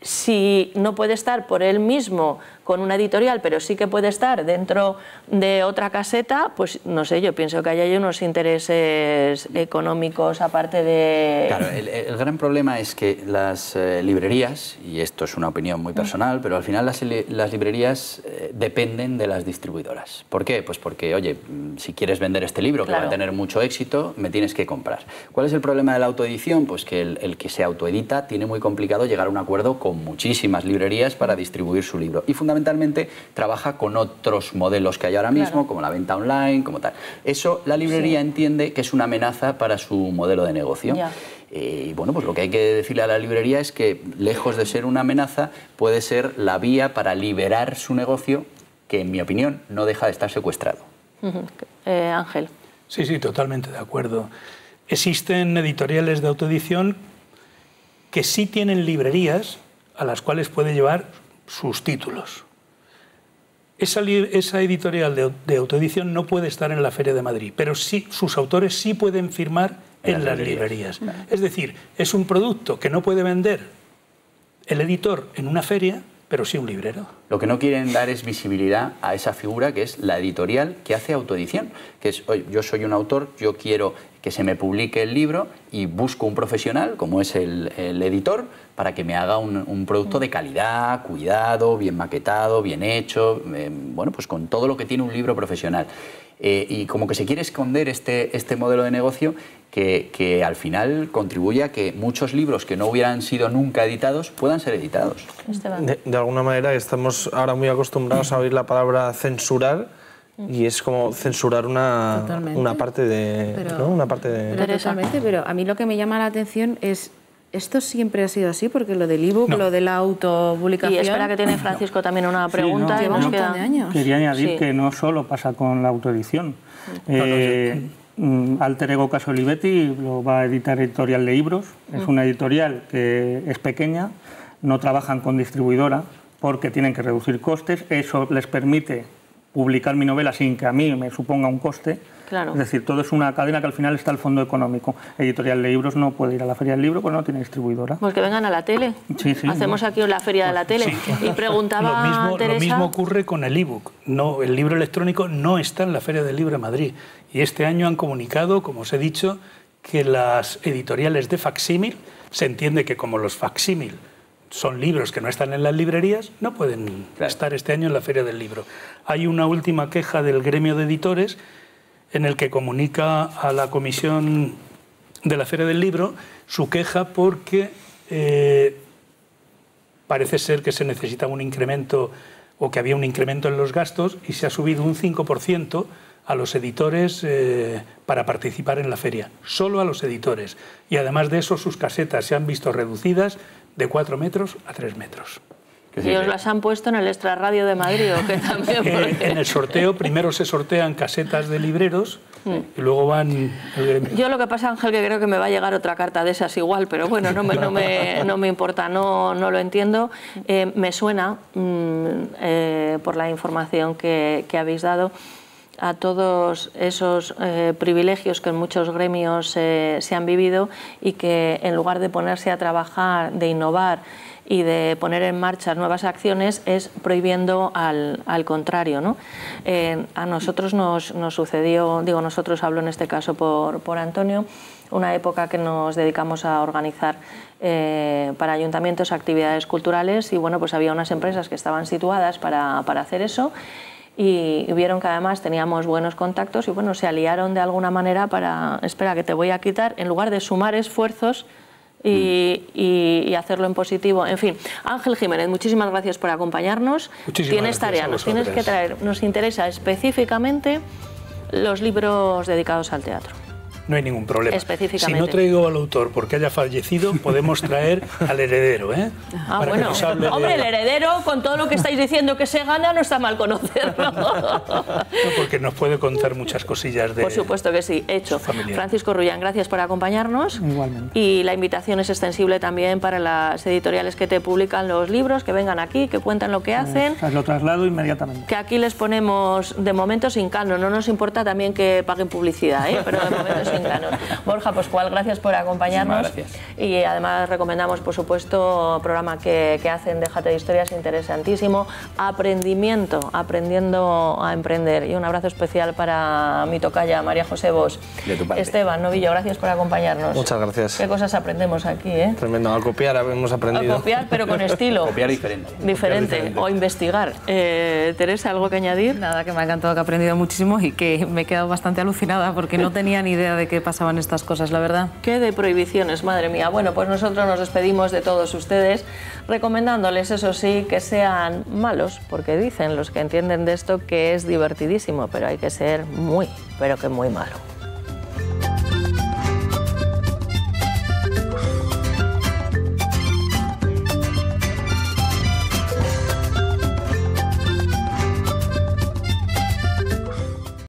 si no puede estar por él mismo con una editorial, pero sí que puede estar dentro de otra caseta, pues no sé, yo pienso que ahí hay unos intereses económicos aparte de... Claro, el, el gran problema es que las eh, librerías, y esto es una opinión muy personal, pero al final las, li- las librerías eh, dependen de las distribuidoras. ¿Por qué? Pues porque, oye, mm, si quieres vender este libro que va a tener mucho éxito, me tienes que comprar. ¿Cuál es el problema de la autoedición? Pues que el, el que se autoedita tiene muy complicado llegar a un acuerdo con muchísimas librerías para distribuir su libro. Y fundamentalmente trabaja con otros modelos que hay ahora mismo, Claro. como la venta online, como tal. Eso la librería entiende que es una amenaza para su modelo de negocio. Ya. Eh, Y bueno, pues lo que hay que decirle a la librería es que, lejos de ser una amenaza, puede ser la vía para liberar su negocio, que en mi opinión no deja de estar secuestrado. Eh, Ángel. Sí, sí, totalmente de acuerdo. Existen editoriales de autoedición que sí tienen librerías a las cuales puede llevar sus títulos. Esa, esa editorial de, de autoedición no puede estar en la Feria de Madrid, pero sí, sus autores sí pueden firmar En en, las las librerías. librerías. Es decir, es un producto que no puede vender el editor en una feria, pero sí un librero. Lo que no quieren dar es visibilidad a esa figura que es la editorial que hace autoedición, que es, oye, yo soy un autor, yo quiero que se me publique el libro y busco un profesional, como es el, el editor, para que me haga un, un producto de calidad, cuidado, bien maquetado, bien hecho, eh, bueno, pues con todo lo que tiene un libro profesional. Eh, y como que se quiere esconder este, este modelo de negocio que, que al final contribuye a que muchos libros que no hubieran sido nunca editados puedan ser editados. De, de alguna manera estamos ahora muy acostumbrados a oír la palabra censurar y es como censurar una, una parte de... Pero- ¿no? Una parte de... Pero totalmente, pero a mí lo que me llama la atención es, ¿esto siempre ha sido así? Porque lo del ebook, No. lo de la autopublicación... Y espera que tiene Francisco también una Sí, pregunta. no, y Lleva un montón de años. Quería añadir Sí. que no solo pasa con la autoedición. Eh, mm, Alter Ego Caso Olivetti lo va a editar Editorial de Libros. Es una editorial que es pequeña, no trabajan con distribuidora porque tienen que reducir costes. Eso les permite publicar mi novela sin que a mí me suponga un coste. Claro. Es decir, todo es una cadena que al final está el fondo económico. Editorial de Libros no puede ir a la Feria del Libro porque no tiene distribuidora. Pues que vengan a la tele. Sí, sí, Hacemos no. aquí la feria de la tele. Sí. Y preguntaba lo mismo, Teresa. Lo mismo ocurre con el ebook. No, el libro electrónico no está en la Feria del Libro de Madrid. Y este año han comunicado, como os he dicho, que las editoriales de facsímil, se entiende que como los facsímil son libros que no están en las librerías, no pueden Claro. estar este año en la Feria del Libro. Hay una última queja del gremio de editores en el que comunica a la comisión de la Feria del Libro su queja porque eh, parece ser que se necesita un incremento o que había un incremento en los gastos y se ha subido un 5% a los editores eh, para participar en la feria, solo a los editores. Y además de eso, sus casetas se han visto reducidas de 4 metros a 3 metros. ¿Y os las han puesto en el Extra Radio de Madrid o qué también? Porque- en el sorteo primero se sortean casetas de libreros Mm. y luego van. Yo lo que pasa, Ángel, que creo que me va a llegar otra carta de esas igual, pero bueno, no me, no me, no me importa, no, no lo entiendo. Eh, me suena, mm, eh, por la información que, que habéis dado, a todos esos eh, privilegios que en muchos gremios eh, se han vivido y que en lugar de ponerse a trabajar, de innovar y de poner en marcha nuevas acciones es prohibiendo al, contrario. ¿no? Eh, a nosotros nos, sucedió, digo nosotros hablo en este caso por, por Antonio, una época que nos dedicamos a organizar para ayuntamientos actividades culturales y bueno, pues había unas empresas que estaban situadas para, para hacer eso y vieron que además teníamos buenos contactos y bueno, se aliaron de alguna manera para, espera, que te voy a quitar, en lugar de sumar esfuerzos y, y, hacerlo en positivo. En fin, Ángel Jiménez, muchísimas gracias por acompañarnos. tienes tarea, nos tienes que traer, nos interesa específicamente los libros dedicados al teatro no hay ningún problema. Específicamente. Si no traigo al autor porque haya fallecido, podemos traer al heredero. ¿eh? Ah, bueno. Hombre, el heredero, con todo lo que estáis diciendo que se gana, no está mal conocerlo. no, porque nos puede contar muchas cosillas de. Por supuesto que sí, hecho. Francisco Rullán, gracias por acompañarnos. Igualmente. Y la invitación es extensible también para las editoriales que te publican los libros, que vengan aquí, que cuentan lo que hacen. lo traslado inmediatamente. Que aquí les ponemos de momento sin cano. No nos importa también que paguen publicidad, ¿eh? pero de momento Borja Pascual, gracias por acompañarnos. Y además recomendamos, por supuesto, programa que, que hacen Déjate de Historias, interesantísimo. Aprendimiento, aprendiendo a emprender. Y un abrazo especial para mi tocaya, María José Bos. Esteban Novillo, gracias por acompañarnos. Muchas gracias. Qué cosas aprendemos aquí, ¿eh? Tremendo. A copiar hemos aprendido. A copiar, pero con estilo. copiar diferente. Diferente. O investigar. Eh, Teresa, ¿algo que añadir? Nada, que me ha encantado, que he aprendido muchísimo y que me he quedado bastante alucinada porque no tenía ni idea de que pasaban estas cosas, la verdad. Qué de prohibiciones, madre mía. Bueno, pues nosotros nos despedimos de todos ustedes, recomendándoles, eso sí, que sean malos, porque dicen los que entienden de esto que es divertidísimo, pero hay que ser muy, pero que muy malo.